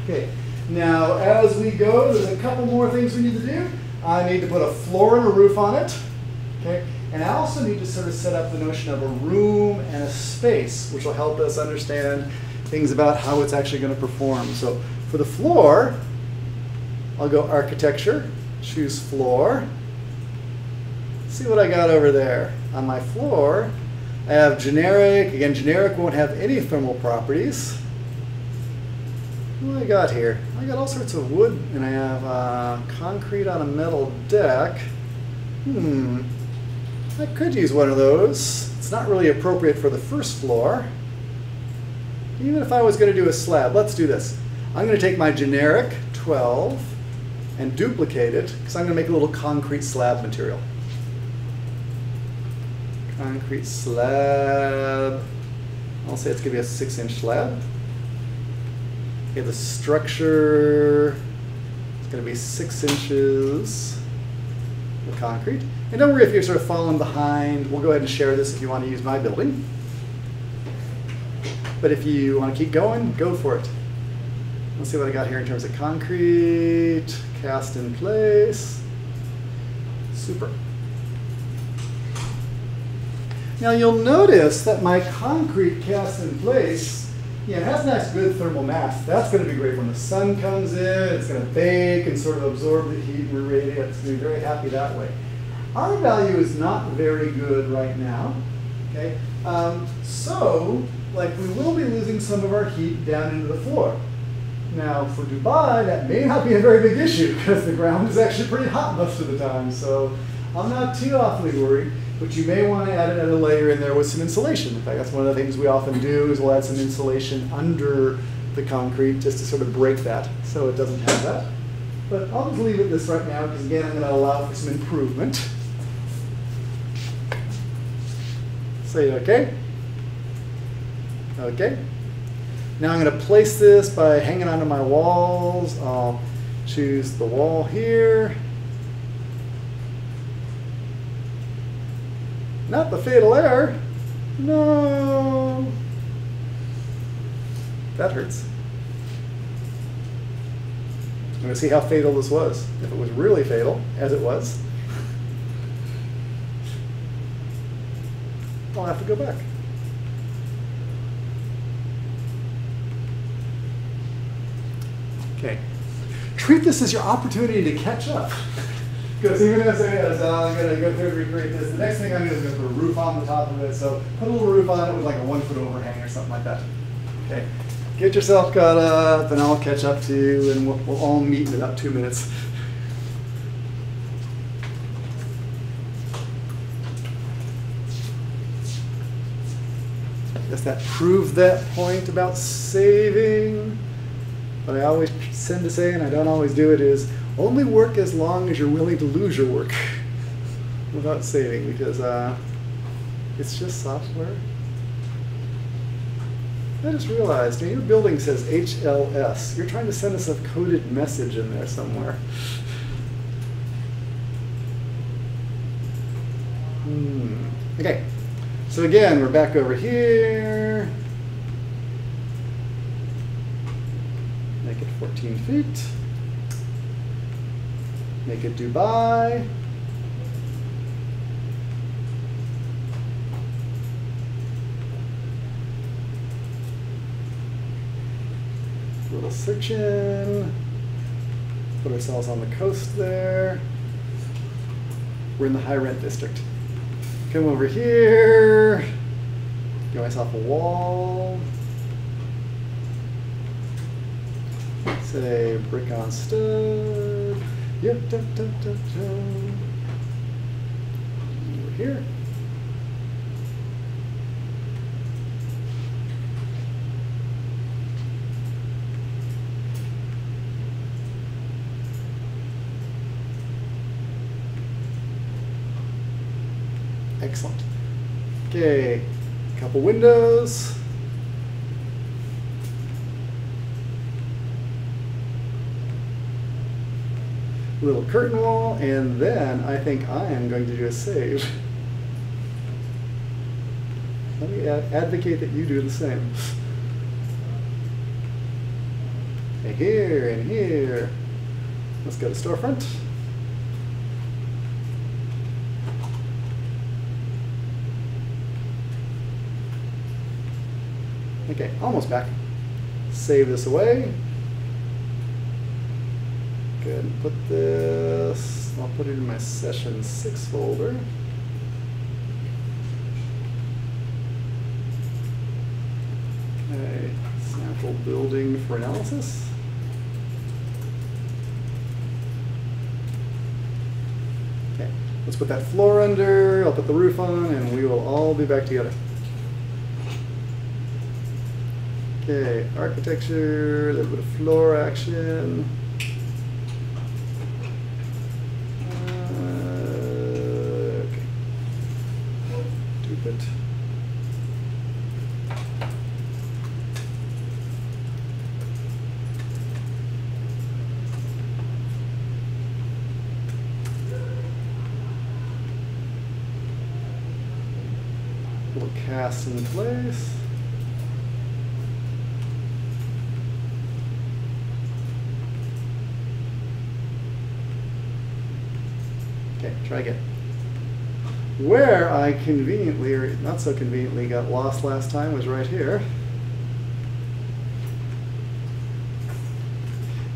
Okay, now as we go, there's a couple more things we need to do. I need to put a floor and a roof on it. Okay, and I also need to sort of set up the notion of a room and a space, which will help us understand things about how it's actually going to perform. So for the floor, I'll go architecture, choose floor. See what I got over there. On my floor, I have generic. Again, generic won't have any thermal properties. What do I got here? I got all sorts of wood, and I have uh, concrete on a metal deck. Hmm. I could use one of those. It's not really appropriate for the first floor. Even if I was going to do a slab, let's do this. I'm going to take my generic 12 and duplicate it because I'm going to make a little concrete slab material. Concrete slab. I'll say it's going to be a six inch slab. Okay, the structure is going to be six inches of concrete. And don't worry if you're sort of falling behind. We'll go ahead and share this if you want to use my building. But if you want to keep going, go for it. Let's see what I got here in terms of concrete, cast in place. Super. Now you'll notice that my concrete cast in place Yeah, it has nice good thermal mass. That's going to be great when the sun comes in. It's going to bake and sort of absorb the heat and radiate. It's going to be very happy that way. R value is not very good right now. Okay, um, so like we will be losing some of our heat down into the floor. Now for Dubai, that may not be a very big issue because the ground is actually pretty hot most of the time. So I'm not too awfully worried. But you may want to add another layer in there with some insulation. In fact, that's one of the things we often do is we'll add some insulation under the concrete just to sort of break that so it doesn't have that. But I'll just leave it this right now because again, I'm going to allow for some improvement. Say okay. Okay. Now I'm going to place this by hanging onto my walls. I'll choose the wall here. Not the fatal error. No. That hurts. I'm going to see how fatal this was. If it was really fatal, as it was, I'll have to go back. Okay. Treat this as your opportunity to catch up. Because even as, I'm going to go through and recreate this, the next thing I'm going to do is put a roof on the top of it. So put a little roof on it with like a one foot overhang or something like that. Okay. Get yourself caught up, and I'll catch up to you, and we'll, we'll all meet in about two minutes. Does that prove that point about saving. What I always tend to say, and I don't always do it, is only work as long as you're willing to lose your work without saving, because uh, it's just software. I just realized, your building says HLS. You're trying to send us a coded message in there somewhere. Hmm. Okay. So again, we're back over here. Make it 14 feet. Make it Dubai. Little section. Put ourselves on the coast there. We're in the high rent district. Come over here. Get myself a wall. Say brick on stud. Yep, dun, dun, dun, dun. Over here. Excellent. Okay, couple windows. Little curtain wall, and then I think I am going to do a save. Let me ad advocate that you do the same. Okay, here and here. Let's go to storefront. Okay, almost back. Save this away. Good, and put this, I'll put it in my session six folder. Okay, sample building for analysis. Okay, let's put that floor under, I'll put the roof on, and we will all be back together. Okay, architecture, a little bit of floor action. cast into place. Okay, try again. Where I conveniently, or not so conveniently, got lost last time was right here.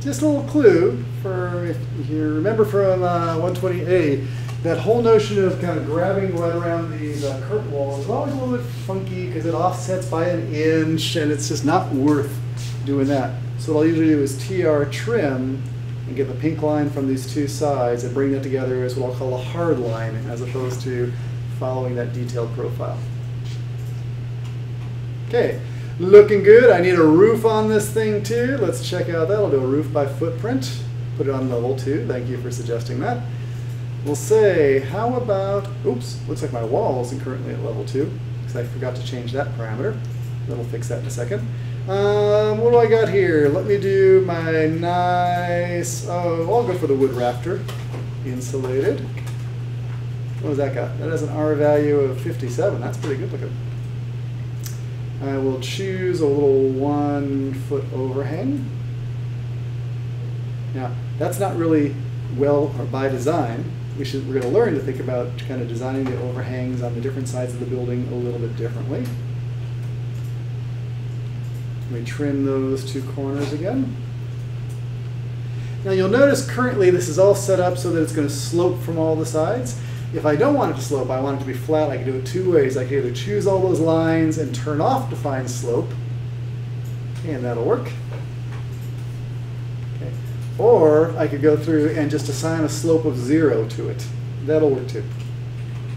Just a little clue for, if you remember from uh, 128, that whole notion of kind of grabbing right around these uh, curtain walls is always a little bit funky because it offsets by an inch and it's just not worth doing that. So what I'll usually do is TR trim and get the pink line from these two sides and bring that together as what I'll call a hard line as opposed to following that detailed profile. Okay, looking good. I need a roof on this thing too. Let's check out that. I'll do a roof by footprint. Put it on level two. Thank you for suggesting that. We'll say, how about, oops, looks like my wall isn't currently at level two because I forgot to change that parameter. That'll fix that in a second. Um, what do I got here? Let me do my nice, oh, I'll go for the wood rafter, insulated. What does that got? That has an R value of 57. That's pretty good looking. I will choose a little one foot overhang. Now, that's not really well or by design. We should, we're going to learn to think about kind of designing the overhangs on the different sides of the building a little bit differently. Let me trim those two corners again. Now you'll notice currently this is all set up so that it's going to slope from all the sides. If I don't want it to slope, I want it to be flat, I can do it two ways. I can either choose all those lines and turn off define slope, and that'll work. Or I could go through and just assign a slope of zero to it. That'll work too.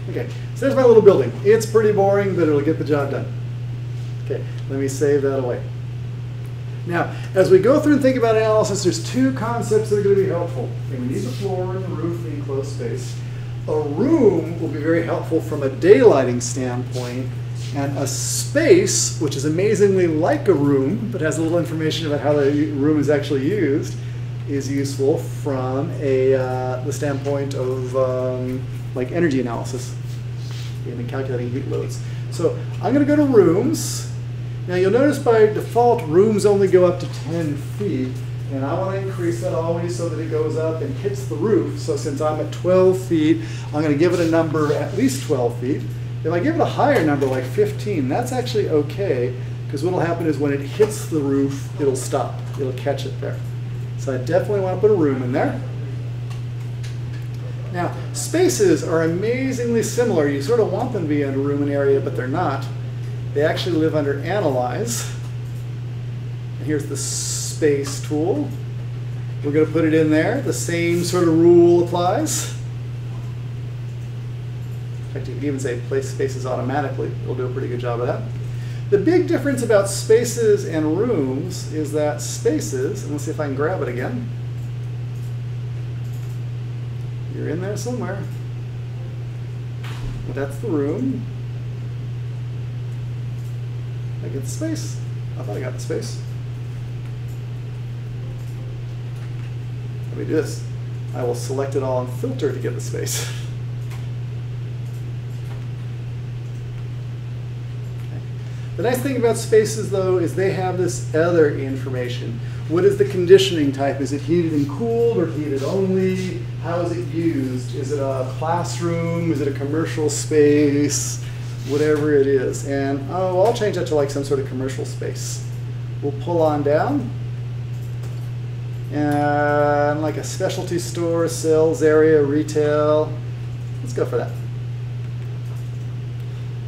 Okay, so there's my little building. It's pretty boring, but it'll get the job done. Okay, let me save that away. Now, as we go through and think about analysis, there's two concepts that are going to be helpful. Okay, we need the floor and the roof in enclosed space. A room will be very helpful from a daylighting standpoint, and a space, which is amazingly like a room, but has a little information about how the room is actually used, is useful from a, uh, the standpoint of um, like energy analysis and calculating heat loads. So I'm going to go to rooms. Now you'll notice by default rooms only go up to 10 feet. And I want to increase that always so that it goes up and hits the roof. So since I'm at 12 feet, I'm going to give it a number at least 12 feet. If I give it a higher number like 15, that's actually okay because what will happen is when it hits the roof, it'll stop. It'll catch it there. So I definitely want to put a room in there. Now, spaces are amazingly similar. You sort of want them to be under room and area, but they're not. They actually live under analyze. And here's the space tool. We're going to put it in there. The same sort of rule applies. In fact, you can even say place spaces automatically. It'll do a pretty good job of that. The big difference about spaces and rooms is that spaces, and let's see if I can grab it again. You're in there somewhere. That's the room. I get the space. I thought I got the space. Let me do this. I will select it all and filter to get the space. The nice thing about spaces, though, is they have this other information. What is the conditioning type? Is it heated and cooled or heated only? How is it used? Is it a classroom? Is it a commercial space? Whatever it is. And oh, I'll change that to like some sort of commercial space. We'll pull on down. And like a specialty store, sales area, retail. Let's go for that.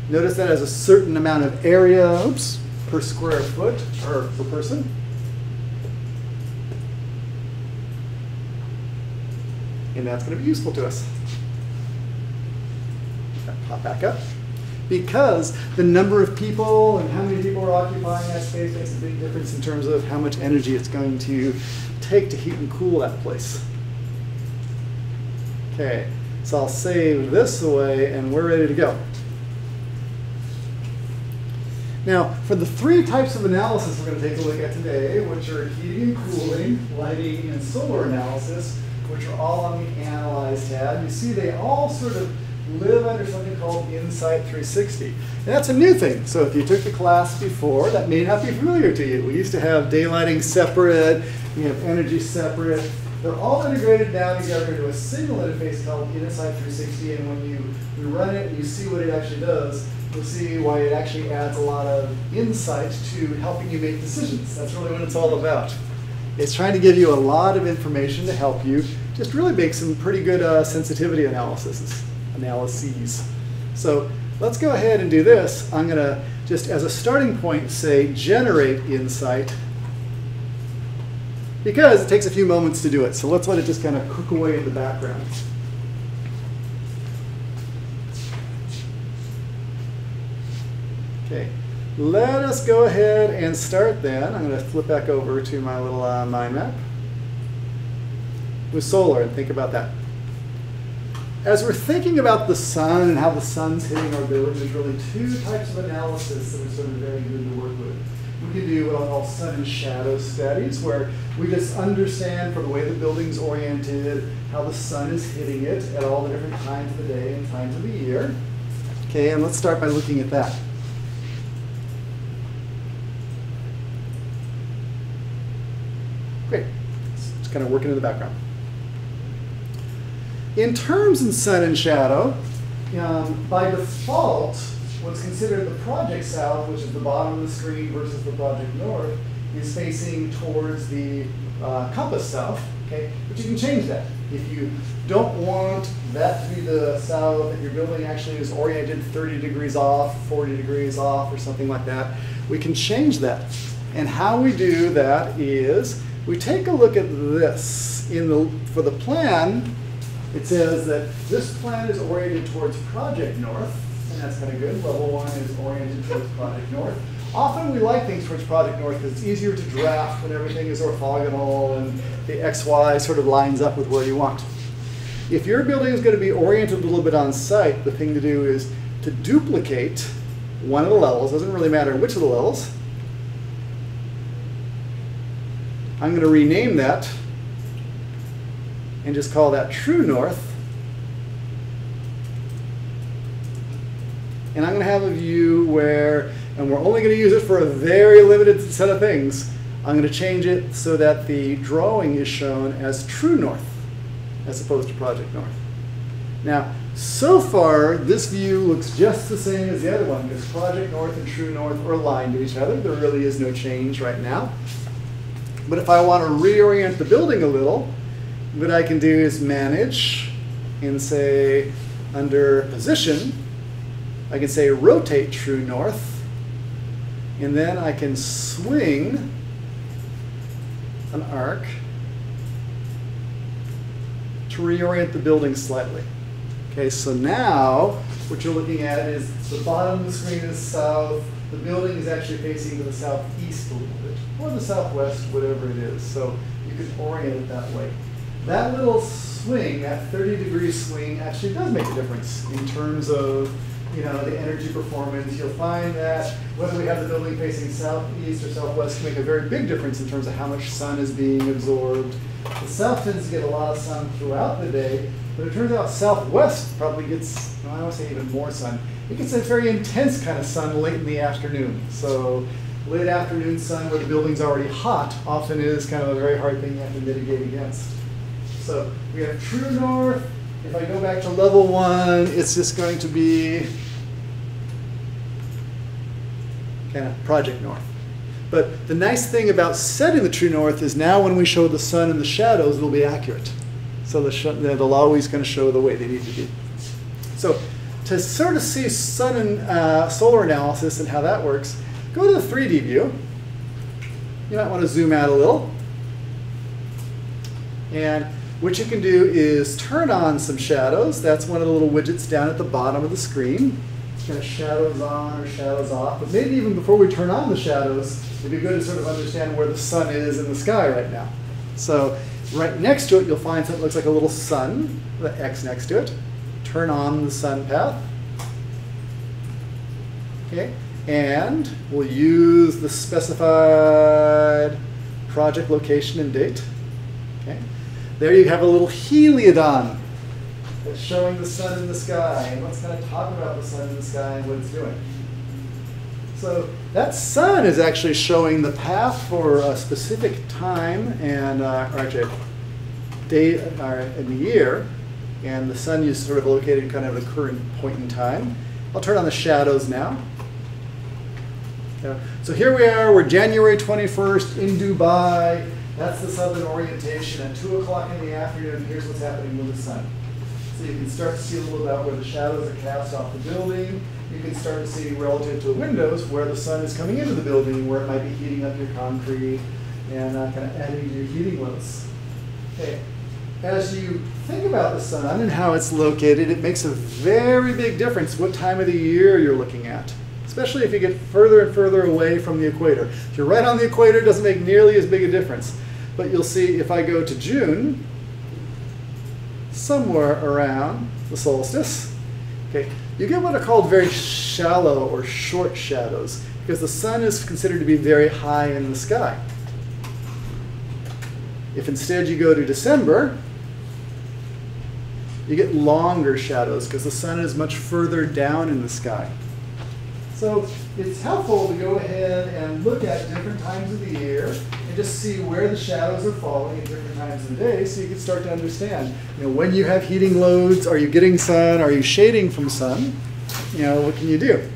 Notice that has a certain amount of area oops, per square foot or per person. And that's going to be useful to us. Pop back up. Because the number of people and how many people are occupying that space makes a big difference in terms of how much energy it's going to take to heat and cool that place. Okay, so I'll save this away and we're ready to go. Now, for the three types of analysis we're going to take a look at today, which are heating and cooling, lighting, and solar analysis, which are all on the Analyze tab, you see they all sort of live under something called Insight 360. And that's a new thing. So if you took the class before, that may not be familiar to you. We used to have daylighting separate, we have energy separate. They're all integrated now together into a single interface called Insight 360, and when you, you run it and you see what it actually does, you'll see why it actually adds a lot of insight to helping you make decisions. That's really what it's all about. It's trying to give you a lot of information to help you just really make some pretty good uh, sensitivity analyses. So let's go ahead and do this. I'm going to just as a starting point say generate insight because it takes a few moments to do it. So let's let it just kind of cook away in the background. Okay, let us go ahead and start then. I'm going to flip back over to my little uh, mind map with solar and think about that. As we're thinking about the sun and how the sun's hitting our building, there's really two types of analysis that are sort of very good to work with. We can do what I'll call sun and shadow studies, where we just understand from the way the building's oriented, how the sun is hitting it at all the different times of the day and times of the year. Okay, and let's start by looking at that. Great. It's kind of working in the background. In terms in sun and shadow, um, by default, what's considered the project south, which is the bottom of the screen versus the project north, is facing towards the uh, compass south, okay? But you can change that. If you don't want that to be the south, if your building actually is oriented 30 degrees off, 40 degrees off, or something like that, we can change that. And how we do that is we take a look at this. In the, for the plan, it says that this plan is oriented towards Project North, and that's kind of good. Level one is oriented towards Project North. Often we like things towards Project North because it's easier to draft when everything is orthogonal and the XY sort of lines up with where you want. If your building is going to be oriented a little bit on site, the thing to do is to duplicate one of the levels, doesn't really matter which of the levels. I'm going to rename that and just call that true north. And I'm going to have a view where, and we're only going to use it for a very limited set of things. I'm going to change it so that the drawing is shown as true north as opposed to project north. Now, so far, this view looks just the same as the other one because project north and true north are aligned to each other. There really is no change right now. But if I want to reorient the building a little, what I can do is manage and say under position, I can say rotate true north, and then I can swing an arc to reorient the building slightly. Okay, so now what you're looking at is the bottom of the screen is south, the building is actually facing to the southeast a little bit, or the southwest, whatever it is. So you can orient it that way. That little swing, that 30 degree swing, actually does make a difference in terms of you know, the energy performance. You'll find that whether we have the building facing southeast or southwest can make a very big difference in terms of how much sun is being absorbed. The south tends to get a lot of sun throughout the day, but it turns out southwest probably gets, well, I don't say even more sun. It gets a very intense kind of sun late in the afternoon. So late afternoon sun where the building's already hot often is kind of a very hard thing you have to mitigate against. So we have true north. If I go back to level one, it's just going to be kind of project north. But the nice thing about setting the true north is now when we show the sun and the shadows, it'll be accurate. So the they'll always going to show the way they need to be. So to sort of see sun and uh, solar analysis and how that works, go to the 3D view. You might want to zoom out a little. And what you can do is turn on some shadows. That's one of the little widgets down at the bottom of the screen. It's kind of shadows on or shadows off. But maybe even before we turn on the shadows, it'd be good to sort of understand where the sun is in the sky right now. So right next to it, you'll find something that looks like a little sun, the X next to it. Turn on the sun path. Okay, and we'll use the specified project location and date. Okay, there you have a little heliodon that's showing the sun in the sky, and let's kind of talk about the sun in the sky and what it's doing. So that sun is actually showing the path for a specific time and, uh, or actually, day uh, in the year, and the sun is sort of located kind of at a current point in time. I'll turn on the shadows now. Yeah. So here we are, we're January 21st in Dubai. That's the southern orientation. At 2 o'clock in the afternoon, here's what's happening with the sun. So you can start to see a little about where the shadows are cast off the building. You can start to see relative to the windows where the sun is coming into the building, where it might be heating up your concrete and uh, kind of adding to your heating loads. Okay. As you think about the sun and how it's located, it makes a very big difference what time of the year you're looking at, especially if you get further and further away from the equator. If you're right on the equator, it doesn't make nearly as big a difference. But you'll see if I go to June, somewhere around the solstice, okay, you get what are called very shallow or short shadows because the sun is considered to be very high in the sky. If instead you go to December, you get longer shadows because the sun is much further down in the sky. So it's helpful to go ahead and look at different times of the year and just see where the shadows are falling at different times of the day so you can start to understand, you know, when you have heating loads, are you getting sun, are you shading from sun? You know, what can you do?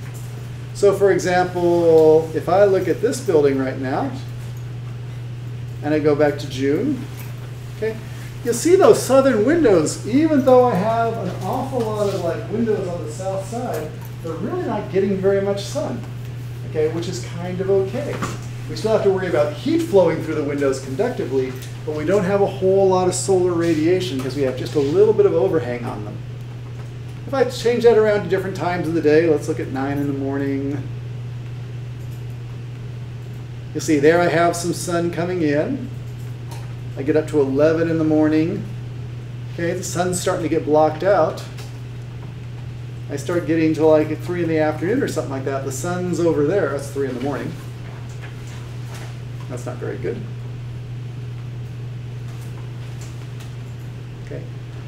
So for example, if I look at this building right now, and I go back to June, okay, you'll see those southern windows, even though I have an awful lot of like windows on the south side, they're really not getting very much sun, okay, which is kind of okay. We still have to worry about heat flowing through the windows conductively, but we don't have a whole lot of solar radiation because we have just a little bit of overhang on them. If I change that around to different times of the day, let's look at 9 in the morning. You'll see there I have some sun coming in. I get up to 11 in the morning. Okay, the sun's starting to get blocked out. I start getting to like 3 in the afternoon or something like that. The sun's over there. That's 3 in the morning. That's not very good. Okay.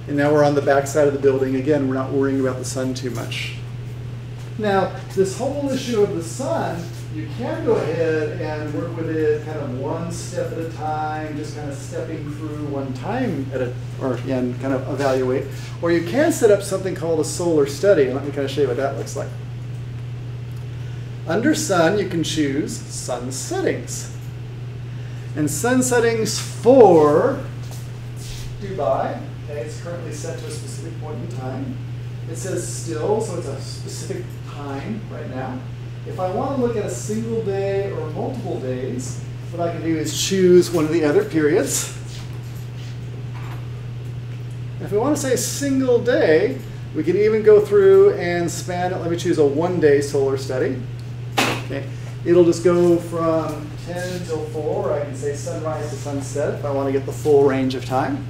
And now we're on the back side of the building. Again, we're not worrying about the sun too much. Now, this whole issue of the sun, you can go ahead and work with it kind of one step at a time, just kind of stepping through one time at a, or and kind of evaluate. Or you can set up something called a solar study, and let me kind of show you what that looks like. Under sun, you can choose sun settings. And sun settings for Dubai, okay, it's currently set to a specific point in time. It says still, so it's a specific time right now. If I want to look at a single day or multiple days, what I can do is choose one of the other periods. If we want to say single day, we can even go through and span it. Let me choose a one day solar study. Okay. It'll just go from 10 till 4. I can say sunrise to sunset if I want to get the full range of time.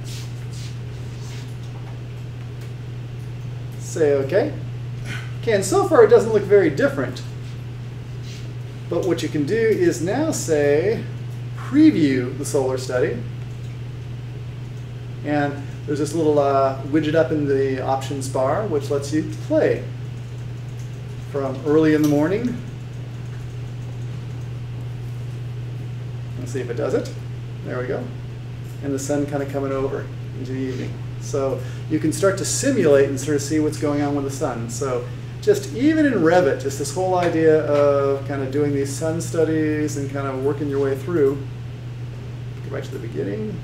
Say OK. Okay, and so far it doesn't look very different. But what you can do is now say, preview the solar study. And there's this little uh, widget up in the options bar which lets you play from early in the morning. Let's see if it does it. There we go. And the sun kind of coming over into the evening. So you can start to simulate and sort of see what's going on with the sun. So just even in Revit, just this whole idea of kind of doing these sun studies and kind of working your way through. Go back to the beginning.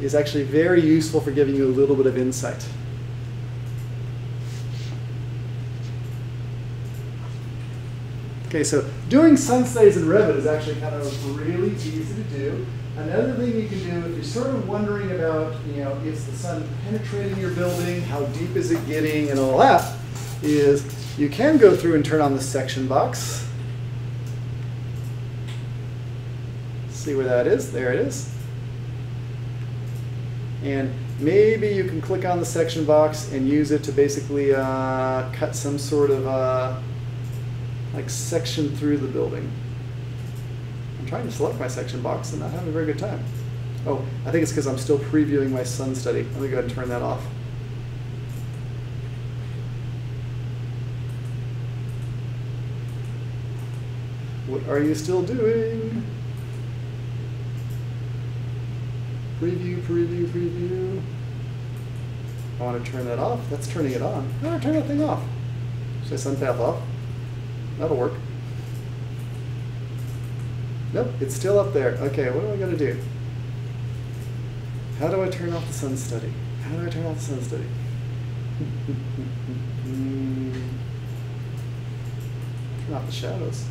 Is actually very useful for giving you a little bit of insight. Okay, so doing sun studies in Revit is actually kind of really easy to do. Another thing you can do if you're sort of wondering about, you know, is the sun penetrating your building, how deep is it getting, and all that, is you can go through and turn on the section box. See where that is? There it is. And maybe you can click on the section box and use it to basically uh, cut some sort of uh, like section through the building. Trying to select my section box and not having a very good time. Oh, I think it's because I'm still previewing my sun study. Let me go ahead and turn that off. What are you still doing? Preview, preview, preview. I want to turn that off. That's turning it on. To turn that thing off. Should I sun path off? That'll work. Nope, it's still up there. Okay, what do I gotta do? How do I turn off the sun study? How do I turn off the sun study? turn off the shadows.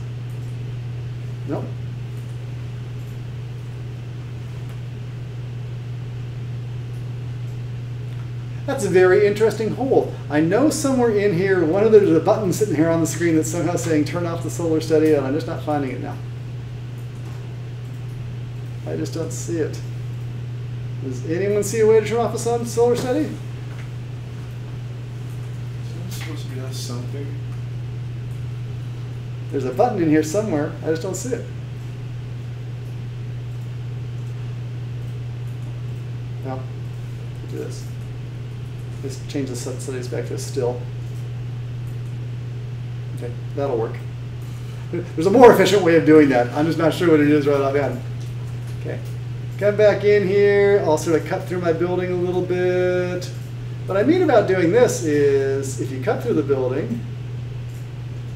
Nope. That's a very interesting hole. I know somewhere in here, one of the, there's a button sitting here on the screen that's somehow saying turn off the solar study, and I'm just not finding it now. I just don't see it. Does anyone see a way to turn off the sun solar study? Isn't supposed to be on something? There's a button in here somewhere. I just don't see it. No. Do this. Just change the sun studies back to a still. Okay, that'll work. There's a more efficient way of doing that. I'm just not sure what it is right off offhand. Okay. Come back in here. I'll sort of cut through my building a little bit. What I mean about doing this is if you cut through the building,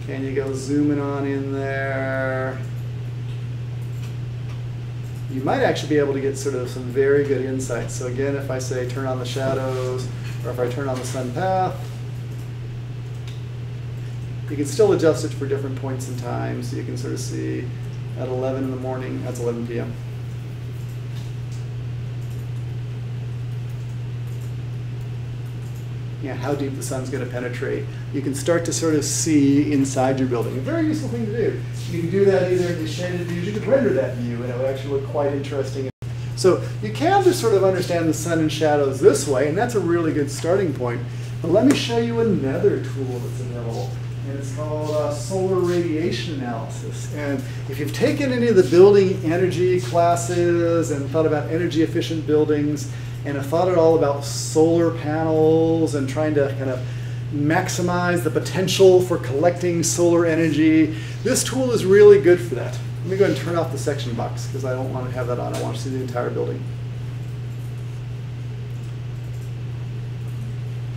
can you go zooming on in there? You might actually be able to get sort of some very good insights. So again, if I say turn on the shadows, or if I turn on the sun path, you can still adjust it for different points in time. So you can sort of see at 11 in the morning, that's 11 p.m. Yeah, how deep the sun's going to penetrate. You can start to sort of see inside your building. A very useful thing to do. You can do that either in the shaded views. You could render that view, and it would actually look quite interesting. So you can just sort of understand the sun and shadows this way, and that's a really good starting point. But let me show you another tool that's available, and it's called uh, solar radiation analysis. And if you've taken any of the building energy classes and thought about energy efficient buildings, and have thought at all about solar panels and trying to kind of maximize the potential for collecting solar energy, this tool is really good for that. Let me go ahead and turn off the section box because I don't want to have that on. I want to see the entire building.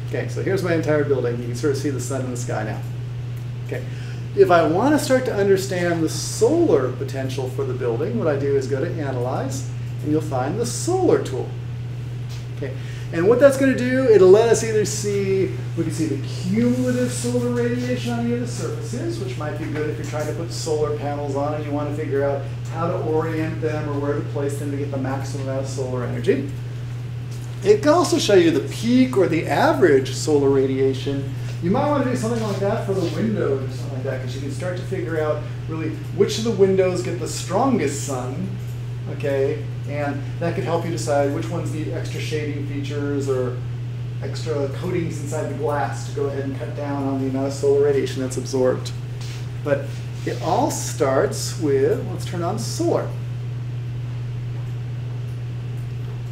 Okay, so here's my entire building. You can sort of see the sun in the sky now. Okay, if I want to start to understand the solar potential for the building, what I do is go to Analyze, and you'll find the Solar tool. Okay, and what that's going to do, it'll let us either see, we can see the cumulative solar radiation on any of the surfaces, which might be good if you're trying to put solar panels on and you want to figure out how to orient them or where to place them to get the maximum amount of solar energy. It can also show you the peak or the average solar radiation. You might want to do something like that for the windows or something like that, because you can start to figure out really which of the windows get the strongest sun, okay, and that could help you decide which ones need extra shading features or extra coatings inside the glass to go ahead and cut down on the amount of solar radiation that's absorbed. But it all starts with, let's turn on solar.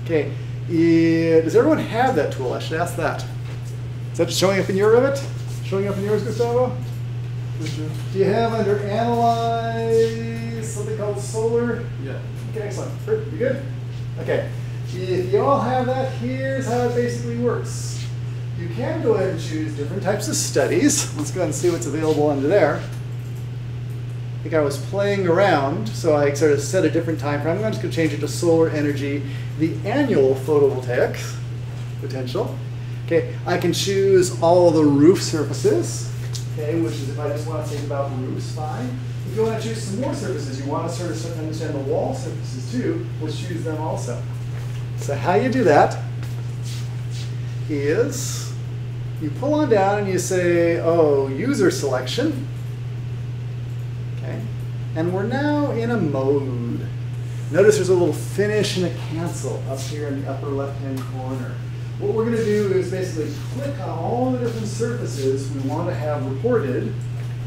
Okay, yeah, does everyone have that tool? I should ask that. Is that showing up in your Revit? Showing up in yours, Gustavo? Do you have under Analyze something called Solar? Yeah. Okay, excellent. You good? Okay. If you all have that, here's how it basically works. You can go ahead and choose different types of studies. Let's go ahead and see what's available under there. I think I was playing around, so I sort of set a different time frame. I'm just going to change it to solar energy, the annual photovoltaic potential. Okay, I can choose all the roof surfaces, okay, which is if I just want to think about roofs, fine. If you want to choose some more surfaces, you want to sort of understand the wall surfaces too, let's choose them also. So how you do that is you pull on down and you say, oh, user selection. Okay. And we're now in a mode. Notice there's a little finish and a cancel up here in the upper left-hand corner. What we're going to do is basically click on all the different surfaces we want to have reported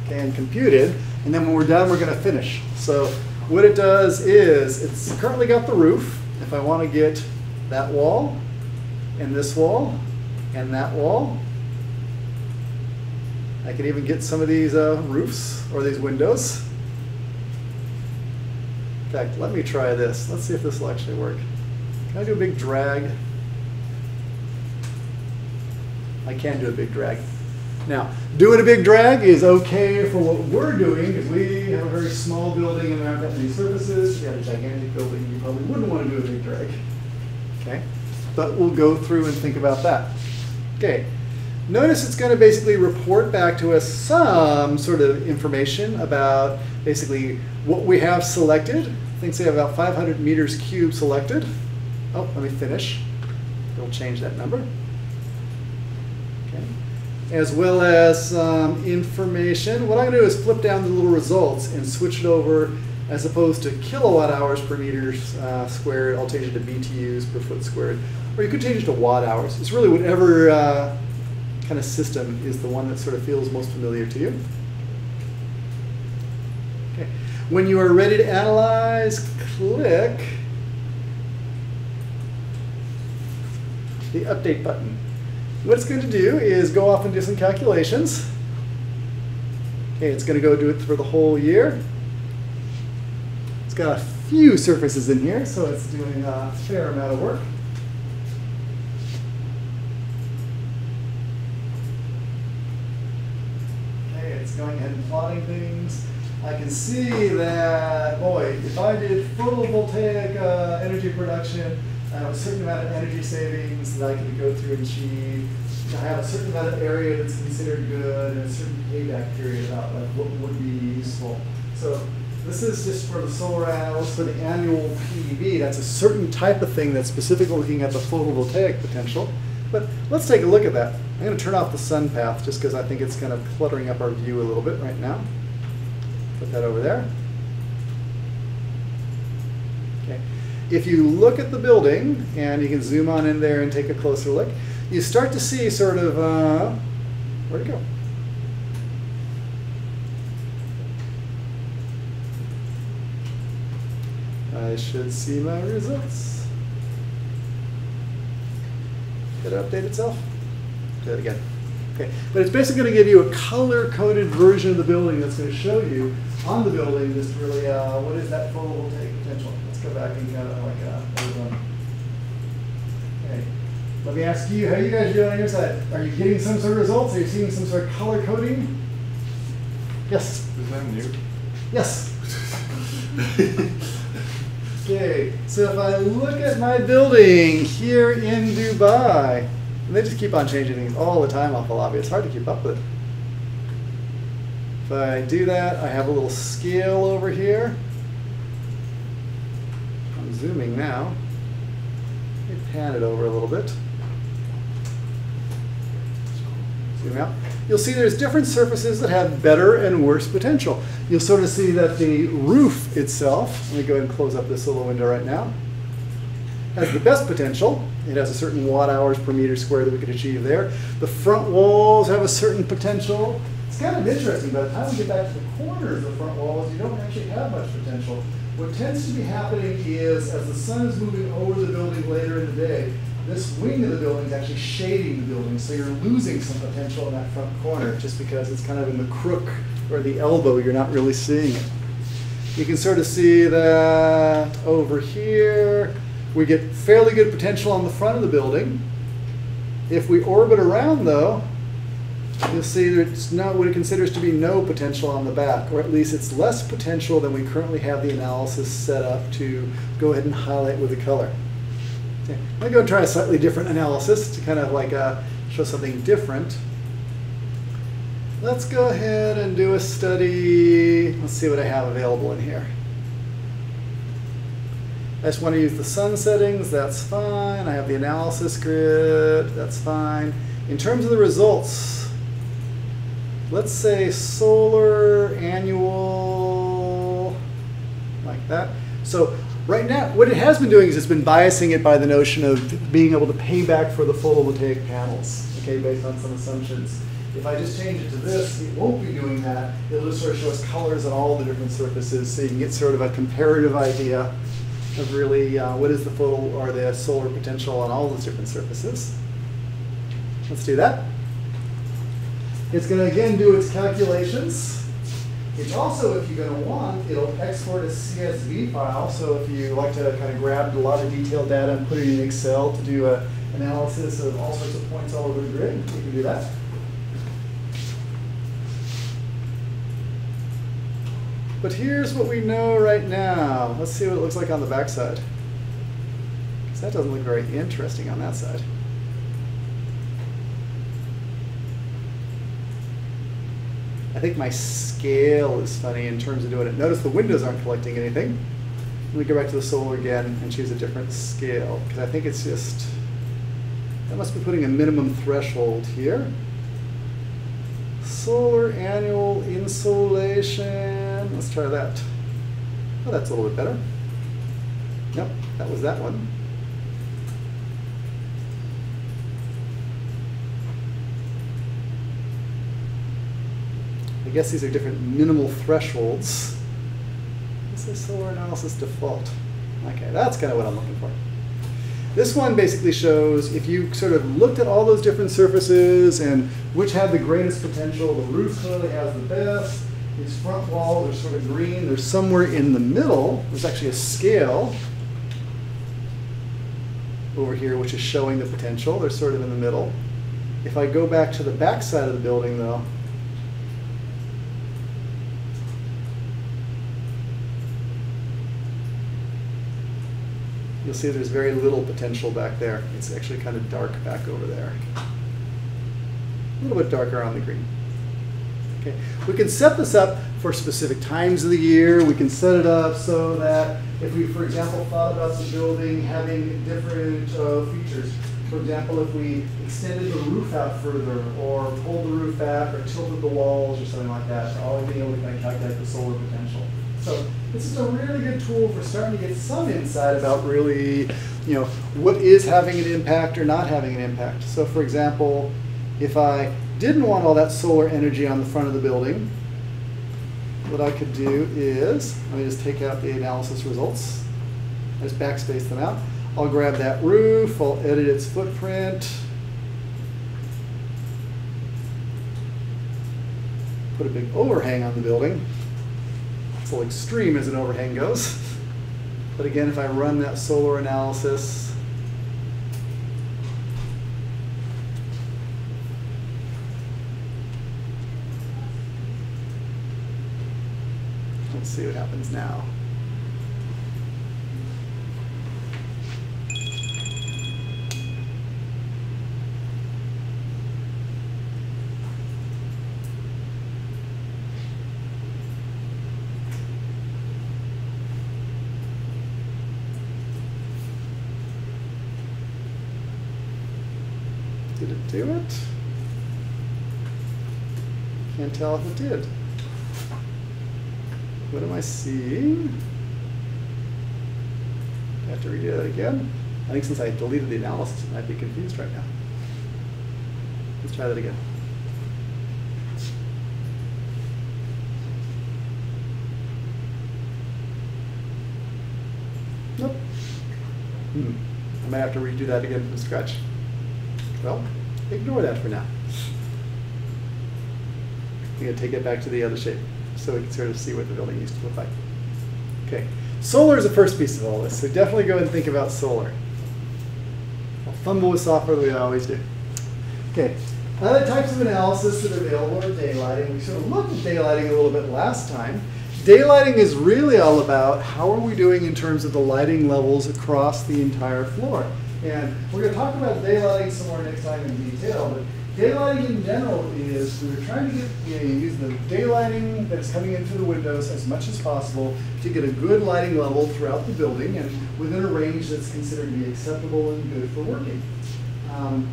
and computed, and then when we're done, we're going to finish. So what it does is, it's currently got the roof. If I want to get that wall, and this wall, and that wall, I can even get some of these uh, roofs or these windows. In fact, let me try this. Let's see if this will actually work. Can I do a big drag? I can do a big drag. Now, doing a big drag is okay for what we're doing, because we have a very small building and there aren't that many surfaces. If you had a gigantic building, you probably wouldn't want to do a big drag. Okay? But we'll go through and think about that. Okay. Notice it's going to basically report back to us some sort of information about basically what we have selected. I think we have about 500 meters cubed selected. Oh, let me finish. We'll change that number. As well as um, information. What I'm going to do is flip down the little results and switch it over as opposed to kilowatt hours per meter uh, squared. I'll change it to BTUs per foot squared. Or you could change it to watt hours. It's really whatever uh, kind of system is the one that sort of feels most familiar to you. Okay. When you are ready to analyze, click the update button. What it's going to do is go off and do some calculations. Okay, it's going to go do it for the whole year. It's got a few surfaces in here, so it's doing a fair amount of work. Okay, it's going ahead and plotting things. I can see that, boy, if I did photovoltaic uh, energy production, I have a certain amount of energy savings that I can go through and achieve. I have a certain amount of area that's considered good and a certain payback period about like what would be useful. So this is just for the solar panels, for the annual PV. That's a certain type of thing that's specifically looking at the photovoltaic potential. But let's take a look at that. I'm going to turn off the sun path just because I think it's kind of cluttering up our view a little bit right now. Put that over there. Okay. If you look at the building, and you can zoom on in there and take a closer look, you start to see sort of, uh, where'd it go? I should see my results. Did it update itself? Do it again. Okay, but it's basically going to give you a color-coded version of the building that's going to show you on the building just really uh, what is that photovoltaic potential. Go back and kind of like uh, hold on. Okay, let me ask you, how you guys doing on your side? Are you getting some sort of results? Are you seeing some sort of color coding? Yes. Is that new? Yes. Okay, so if I look at my building here in Dubai, and they just keep on changing things all the time off the lobby. It's hard to keep up with. If I do that, I have a little scale over here. Zooming now. Let me pan it over a little bit. Zoom out. You'll see there's different surfaces that have better and worse potential. You'll sort of see that the roof itself, let me go ahead and close up this little window right now, has the best potential. It has a certain watt hours per meter square that we could achieve there. The front walls have a certain potential. It's kind of interesting. By the time we get back to the corners of the front walls, you don't actually have much potential. What tends to be happening is as the sun is moving over the building later in the day, this wing of the building is actually shading the building, so you're losing some potential in that front corner just because it's kind of in the crook or the elbow, you're not really seeing it. You can sort of see that over here, we get fairly good potential on the front of the building. If we orbit around though, you'll see there's not what it considers to be no potential on the back, or at least it's less potential than we currently have the analysis set up to go ahead and highlight with the color. Okay. I'm going to go try a slightly different analysis to kind of like uh, show something different. Let's go ahead and do a study. Let's see what I have available in here. I just want to use the sun settings, that's fine. I have the analysis grid, that's fine. In terms of the results, let's say solar annual, like that. So right now, what it has been doing is it's been biasing it by the notion of being able to pay back for the photovoltaic panels, okay, based on some assumptions. If I just change it to this, it won't be doing that. It'll just sort of show us colors on all the different surfaces so you can get sort of a comparative idea of really uh, what is the photo or the solar potential on all those different surfaces. Let's do that. It's going to again do its calculations. It's also, if you're going to want, it'll export a CSV file. So if you like to kind of grab a lot of detailed data and put it in Excel to do an analysis of all sorts of points all over the grid, you can do that. But here's what we know right now. Let's see what it looks like on the backside. Because that doesn't look very interesting on that side. I think my scale is funny in terms of doing it. Notice the windows aren't collecting anything. Let me go back to the solar again and choose a different scale because I think it's just, that must be putting a minimum threshold here. Solar annual insolation, let's try that. Oh, that's a little bit better. Yep, that was that one. I guess these are different minimal thresholds. This is solar analysis default. Okay, that's kind of what I'm looking for. This one basically shows if you sort of looked at all those different surfaces and which had the greatest potential, the roof clearly has the best, these front walls are sort of green, there's somewhere in the middle, there's actually a scale over here which is showing the potential, they're sort of in the middle. If I go back to the back side of the building though, you'll see there's very little potential back there. It's actually kind of dark back over there. A little bit darker on the green. Okay, we can set this up for specific times of the year. We can set it up so that if we, for example, thought about the building having different uh, features, for example, if we extended the roof out further or pulled the roof back or tilted the walls or something like that, all being able to calculate the solar potential. So this is a really good tool for starting to get some insight about really, you know, what is having an impact or not having an impact. So for example, if I didn't want all that solar energy on the front of the building, what I could do is, let me just take out the analysis results. I just backspace them out. I'll grab that roof, I'll edit its footprint. Put a big overhang on the building. Extreme as an overhang goes. But again, if I run that solar analysis, let's see what happens now. Did it do it? Can't tell it did. What am I seeing? I have to redo that again. I think since I deleted the analysis, I might be confused right now. Let's try that again. Nope. Hmm. I might have to redo that again from scratch. Well, ignore that for now. I'm going to take it back to the other shape so we can sort of see what the building used to look like. Okay, solar is the first piece of all this, so definitely go and think about solar. I'll fumble with software the way I always do. Okay, other types of analysis that are available are daylighting. We sort of looked at daylighting a little bit last time. Daylighting is really all about how are we doing in terms of the lighting levels across the entire floor. And we're going to talk about daylighting some more next time in detail, but daylighting in general is we're trying to get, you know, use the daylighting that is coming into the windows as much as possible to get a good lighting level throughout the building and within a range that's considered to be acceptable and good for working. Um,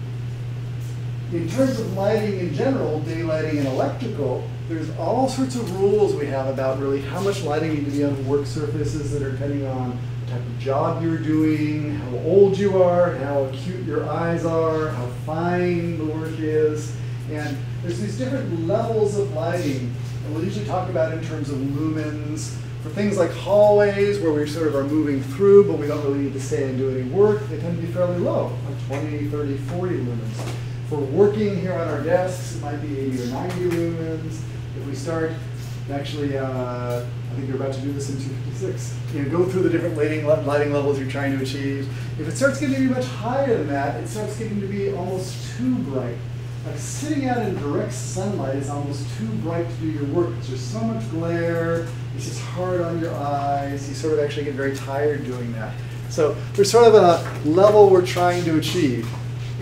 in terms of lighting in general, daylighting and electrical, there's all sorts of rules we have about really how much lighting need to be on work surfaces that are depending on type of job you're doing, how old you are, how acute your eyes are, how fine the work is. And there's these different levels of lighting. And we'll usually talk about in terms of lumens. For things like hallways where we sort of are moving through, but we don't really need to stay and do any work, they tend to be fairly low, like 20, 30, 40 lumens. For working here on our desks, it might be 80 or 90 lumens. If we start, actually, uh, think you're about to do this in 256, you know, go through the different lighting, lighting levels you're trying to achieve. If it starts getting to be much higher than that, it starts getting to be almost too bright. Like sitting out in direct sunlight is almost too bright to do your work because there's so much glare, It's just hard on your eyes. You sort of actually get very tired doing that. So there's sort of a level we're trying to achieve.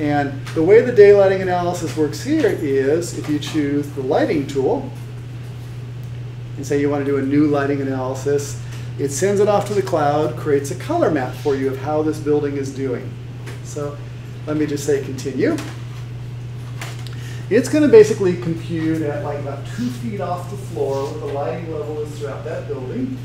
And the way the daylighting analysis works here is if you choose the lighting tool, and say you want to do a new lighting analysis, it sends it off to the cloud, creates a color map for you of how this building is doing. So let me just say continue. It's going to basically compute at like about two feet off the floor what the lighting level is throughout that building.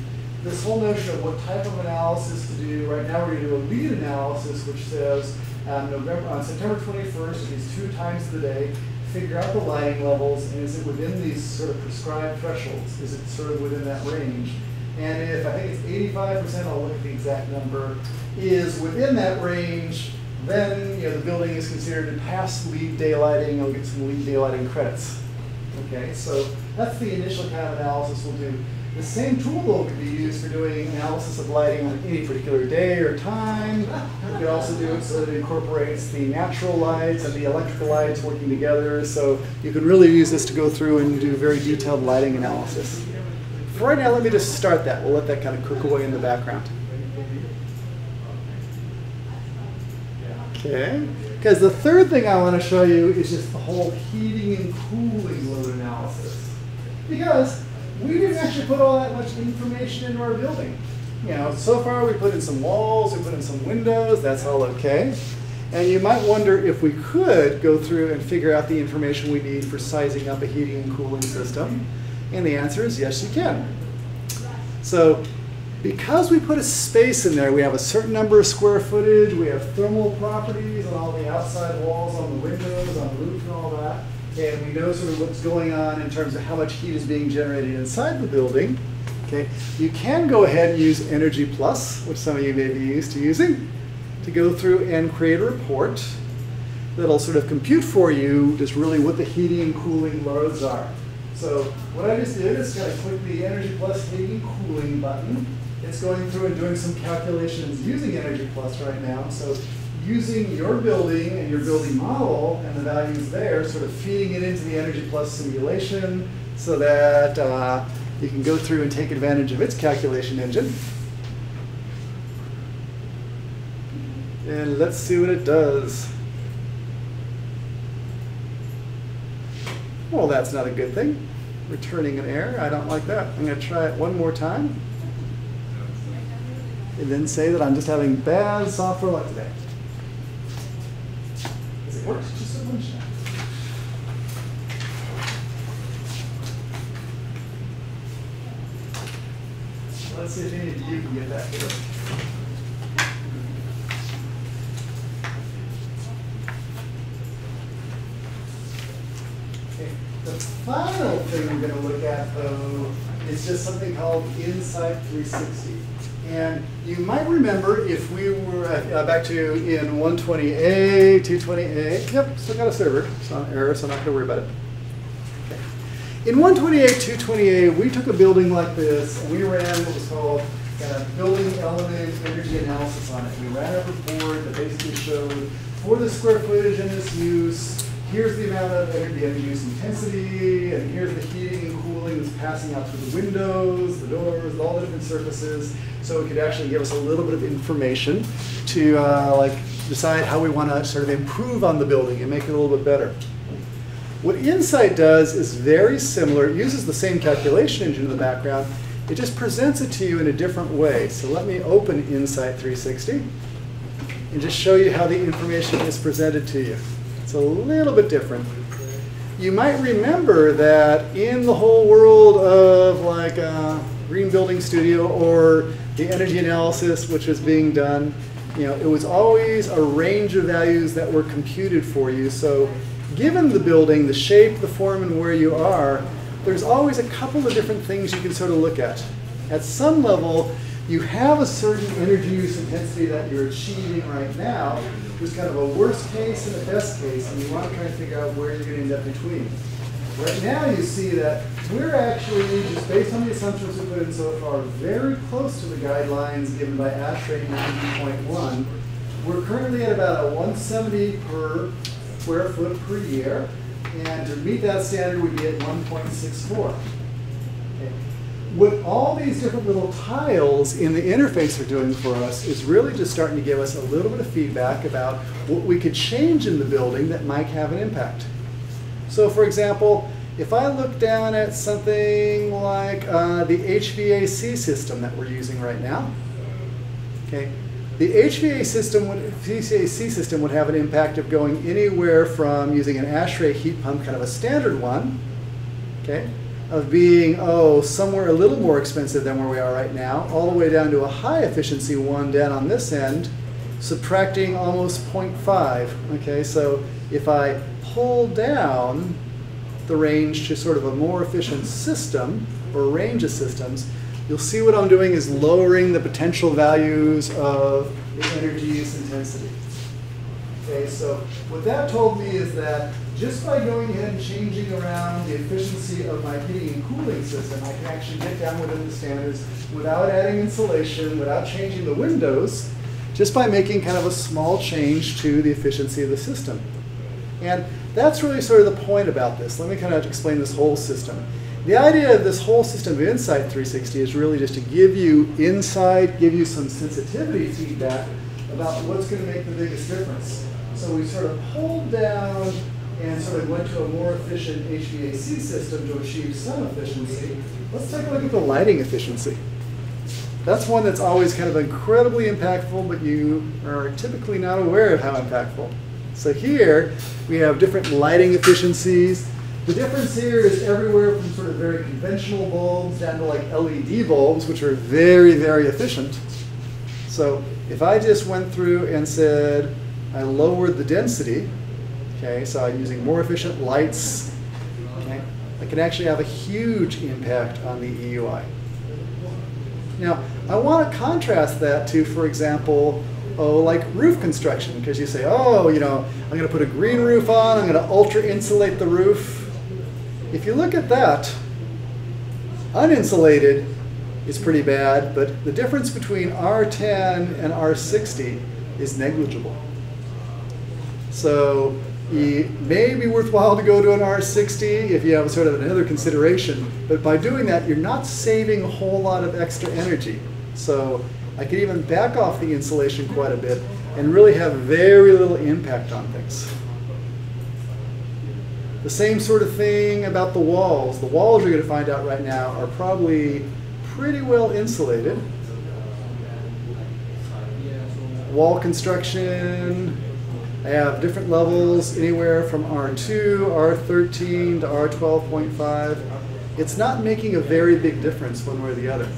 This whole notion of what type of analysis to do, right now we're going to do a LEED analysis which says on November, on September 21st, these two times of the day, figure out the lighting levels and is it within these sort of prescribed thresholds? Is it sort of within that range? And if I think it's 85%, I'll look at the exact number, is within that range, then you know the building is considered to pass LEED daylighting. I'll get some LEED daylighting credits. Okay, so that's the initial kind of analysis we'll do. The same tool though could be used for doing analysis of lighting on any particular day or time. You could also do it so that it incorporates the natural lights and the electrical lights working together. So you can really use this to go through and do very detailed lighting analysis. For right now, let me just start that. We'll let that kind of cook away in the background. Okay, because the third thing I want to show you is just the whole heating and cooling load analysis. Because we didn't actually put all that much information into our building. You know, so far we put in some walls, we put in some windows, that's all okay. And you might wonder if we could go through and figure out the information we need for sizing up a heating and cooling system. And the answer is yes, you can. So because we put a space in there, we have a certain number of square footage, we have thermal properties on all the outside walls, on the windows, on the roof and all that, and we know sort of what's going on in terms of how much heat is being generated inside the building, okay, you can go ahead and use Energy Plus, which some of you may be used to using, to go through and create a report that'll sort of compute for you just really what the heating and cooling loads are. So what I just did is kind of click the Energy Plus heating cooling button, it's going through and doing some calculations using Energy Plus right now. So using your building and your building model and the values there, sort of feeding it into the Energy Plus simulation so that uh, you can go through and take advantage of its calculation engine. And let's see what it does. Well, that's not a good thing. Returning an error, I don't like that. I'm going to try it one more time and then say that I'm just having bad software luck today. Does it work? Just a bunch Let's see if any of you can get that. Okay. The final thing we're going to look at, though, is just something called Insight 360. And you might remember if we were uh, back to in 120A, 220A, yep, still got a server, it's not error, so I'm not going to worry about it. In 128, 220A, we took a building like this and we ran what was called uh, building element energy analysis on it. We ran a report that basically showed for the square footage in this use, here's the amount of energy, energy use intensity, and here's the heating and cooling that's passing out through the windows, the doors, all the different surfaces. So it could actually give us a little bit of information to uh, like decide how we want to sort of improve on the building and make it a little bit better. What Insight does is very similar. It uses the same calculation engine in the background. It just presents it to you in a different way. So let me open Insight 360 and just show you how the information is presented to you. It's a little bit different. You might remember that in the whole world of like uh, Green Building Studio or the energy analysis which was being done, you know, it was always a range of values that were computed for you. So given the building, the shape, the form, and where you are, there's always a couple of different things you can sort of look at. At some level, you have a certain energy use intensity that you're achieving right now. There's kind of a worst case and a best case, and you want to try and figure out where you're going to end up between. Right now you see that we're actually, just based on the assumptions we've put in so far, very close to the guidelines given by ASHRAE 90.1. We're currently at about a 170 per square foot per year, and to meet that standard we'd be at 1.64. What all these different little tiles in the interface are doing for us is really just starting to give us a little bit of feedback about what we could change in the building that might have an impact. So for example, if I look down at something like uh, the HVAC system that we're using right now, okay, the HVAC system, would, HVAC system would have an impact of going anywhere from using an ASHRAE heat pump, kind of a standard one, okay, of being, oh, somewhere a little more expensive than where we are right now, all the way down to a high efficiency one down on this end, subtracting almost 0.5. Okay, so if I pull down the range to sort of a more efficient system or range of systems, you'll see what I'm doing is lowering the potential values of the energy use intensity. Okay, so what that told me is that just by going ahead and changing around the efficiency of my heating and cooling system, I can actually get down within the standards without adding insulation, without changing the windows, just by making kind of a small change to the efficiency of the system. And that's really sort of the point about this. Let me kind of explain this whole system. The idea of this whole system of Insight 360 is really just to give you insight, give you some sensitivity feedback about what's going to make the biggest difference. So we sort of pulled down and so they went to a more efficient HVAC system to achieve some efficiency. Let's take a look at the lighting efficiency. That's one that's always kind of incredibly impactful, but you are typically not aware of how impactful. So here we have different lighting efficiencies. The difference here is everywhere from sort of very conventional bulbs down to like LED bulbs, which are very, very efficient. So if I just went through and said I lowered the density, okay, so I'm using more efficient lights, okay, I can actually have a huge impact on the EUI. Now, I want to contrast that to, for example, oh, like roof construction, because you say, oh, you know, I'm going to put a green roof on, I'm going to ultra insulate the roof. If you look at that, uninsulated is pretty bad, but the difference between R10 and R60 is negligible. So it may be worthwhile to go to an R60 if you have sort of another consideration, but by doing that, you're not saving a whole lot of extra energy. So I could even back off the insulation quite a bit and really have very little impact on things. The same sort of thing about the walls. The walls you're going to find out right now are probably pretty well insulated. Wall construction, I have different levels, anywhere from R2, R13 to R12.5. It's not making a very big difference one way or the other.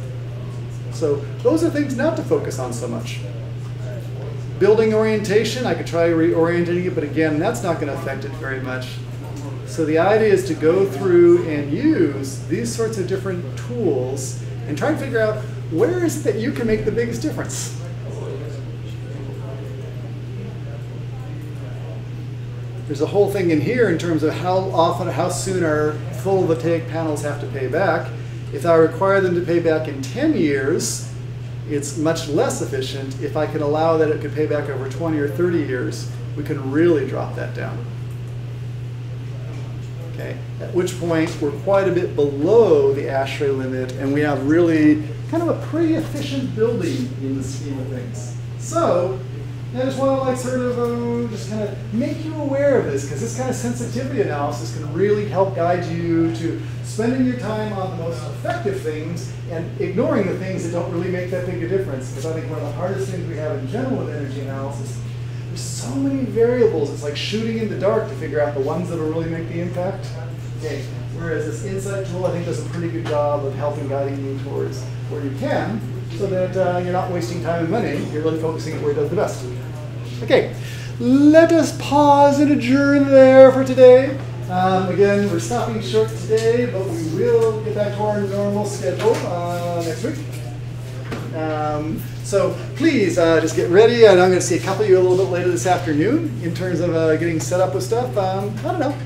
So those are things not to focus on so much. Building orientation, I could try reorienting it, but again, that's not going to affect it very much. So the idea is to go through and use these sorts of different tools and try and figure out where is it that you can make the biggest difference. There's a whole thing in here in terms of how often, how soon our photovoltaic panels have to pay back. If I require them to pay back in 10 years, it's much less efficient. If I can allow that it could pay back over 20 or 30 years, we can really drop that down. Okay, at which point we're quite a bit below the ASHRAE limit and we have really kind of a pretty efficient building in the scheme of things. So I just want to like sort of uh, just kind of make you aware of this because this kind of sensitivity analysis can really help guide you to spending your time on the most effective things and ignoring the things that don't really make that big a difference. Because I think one of the hardest things we have in general with energy analysis, there's so many variables. It's like shooting in the dark to figure out the ones that will really make the impact. Okay. Whereas this insight tool, I think, does a pretty good job of helping guiding you towards where you can, so that uh, you're not wasting time and money. You're really focusing on where it does the best. Okay, let us pause and adjourn there for today. Um, again, we're stopping short today, but we will get back to our normal schedule uh, next week. Um, so please uh, just get ready. And I'm going to see a couple of you a little bit later this afternoon in terms of uh, getting set up with stuff. Um, I don't know.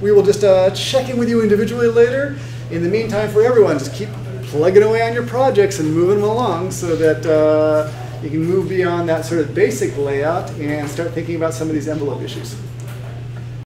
We will just uh, check in with you individually later. In the meantime, for everyone, just keep plugging away on your projects and moving them along so that uh, you can move beyond that sort of basic layout and start thinking about some of these envelope issues.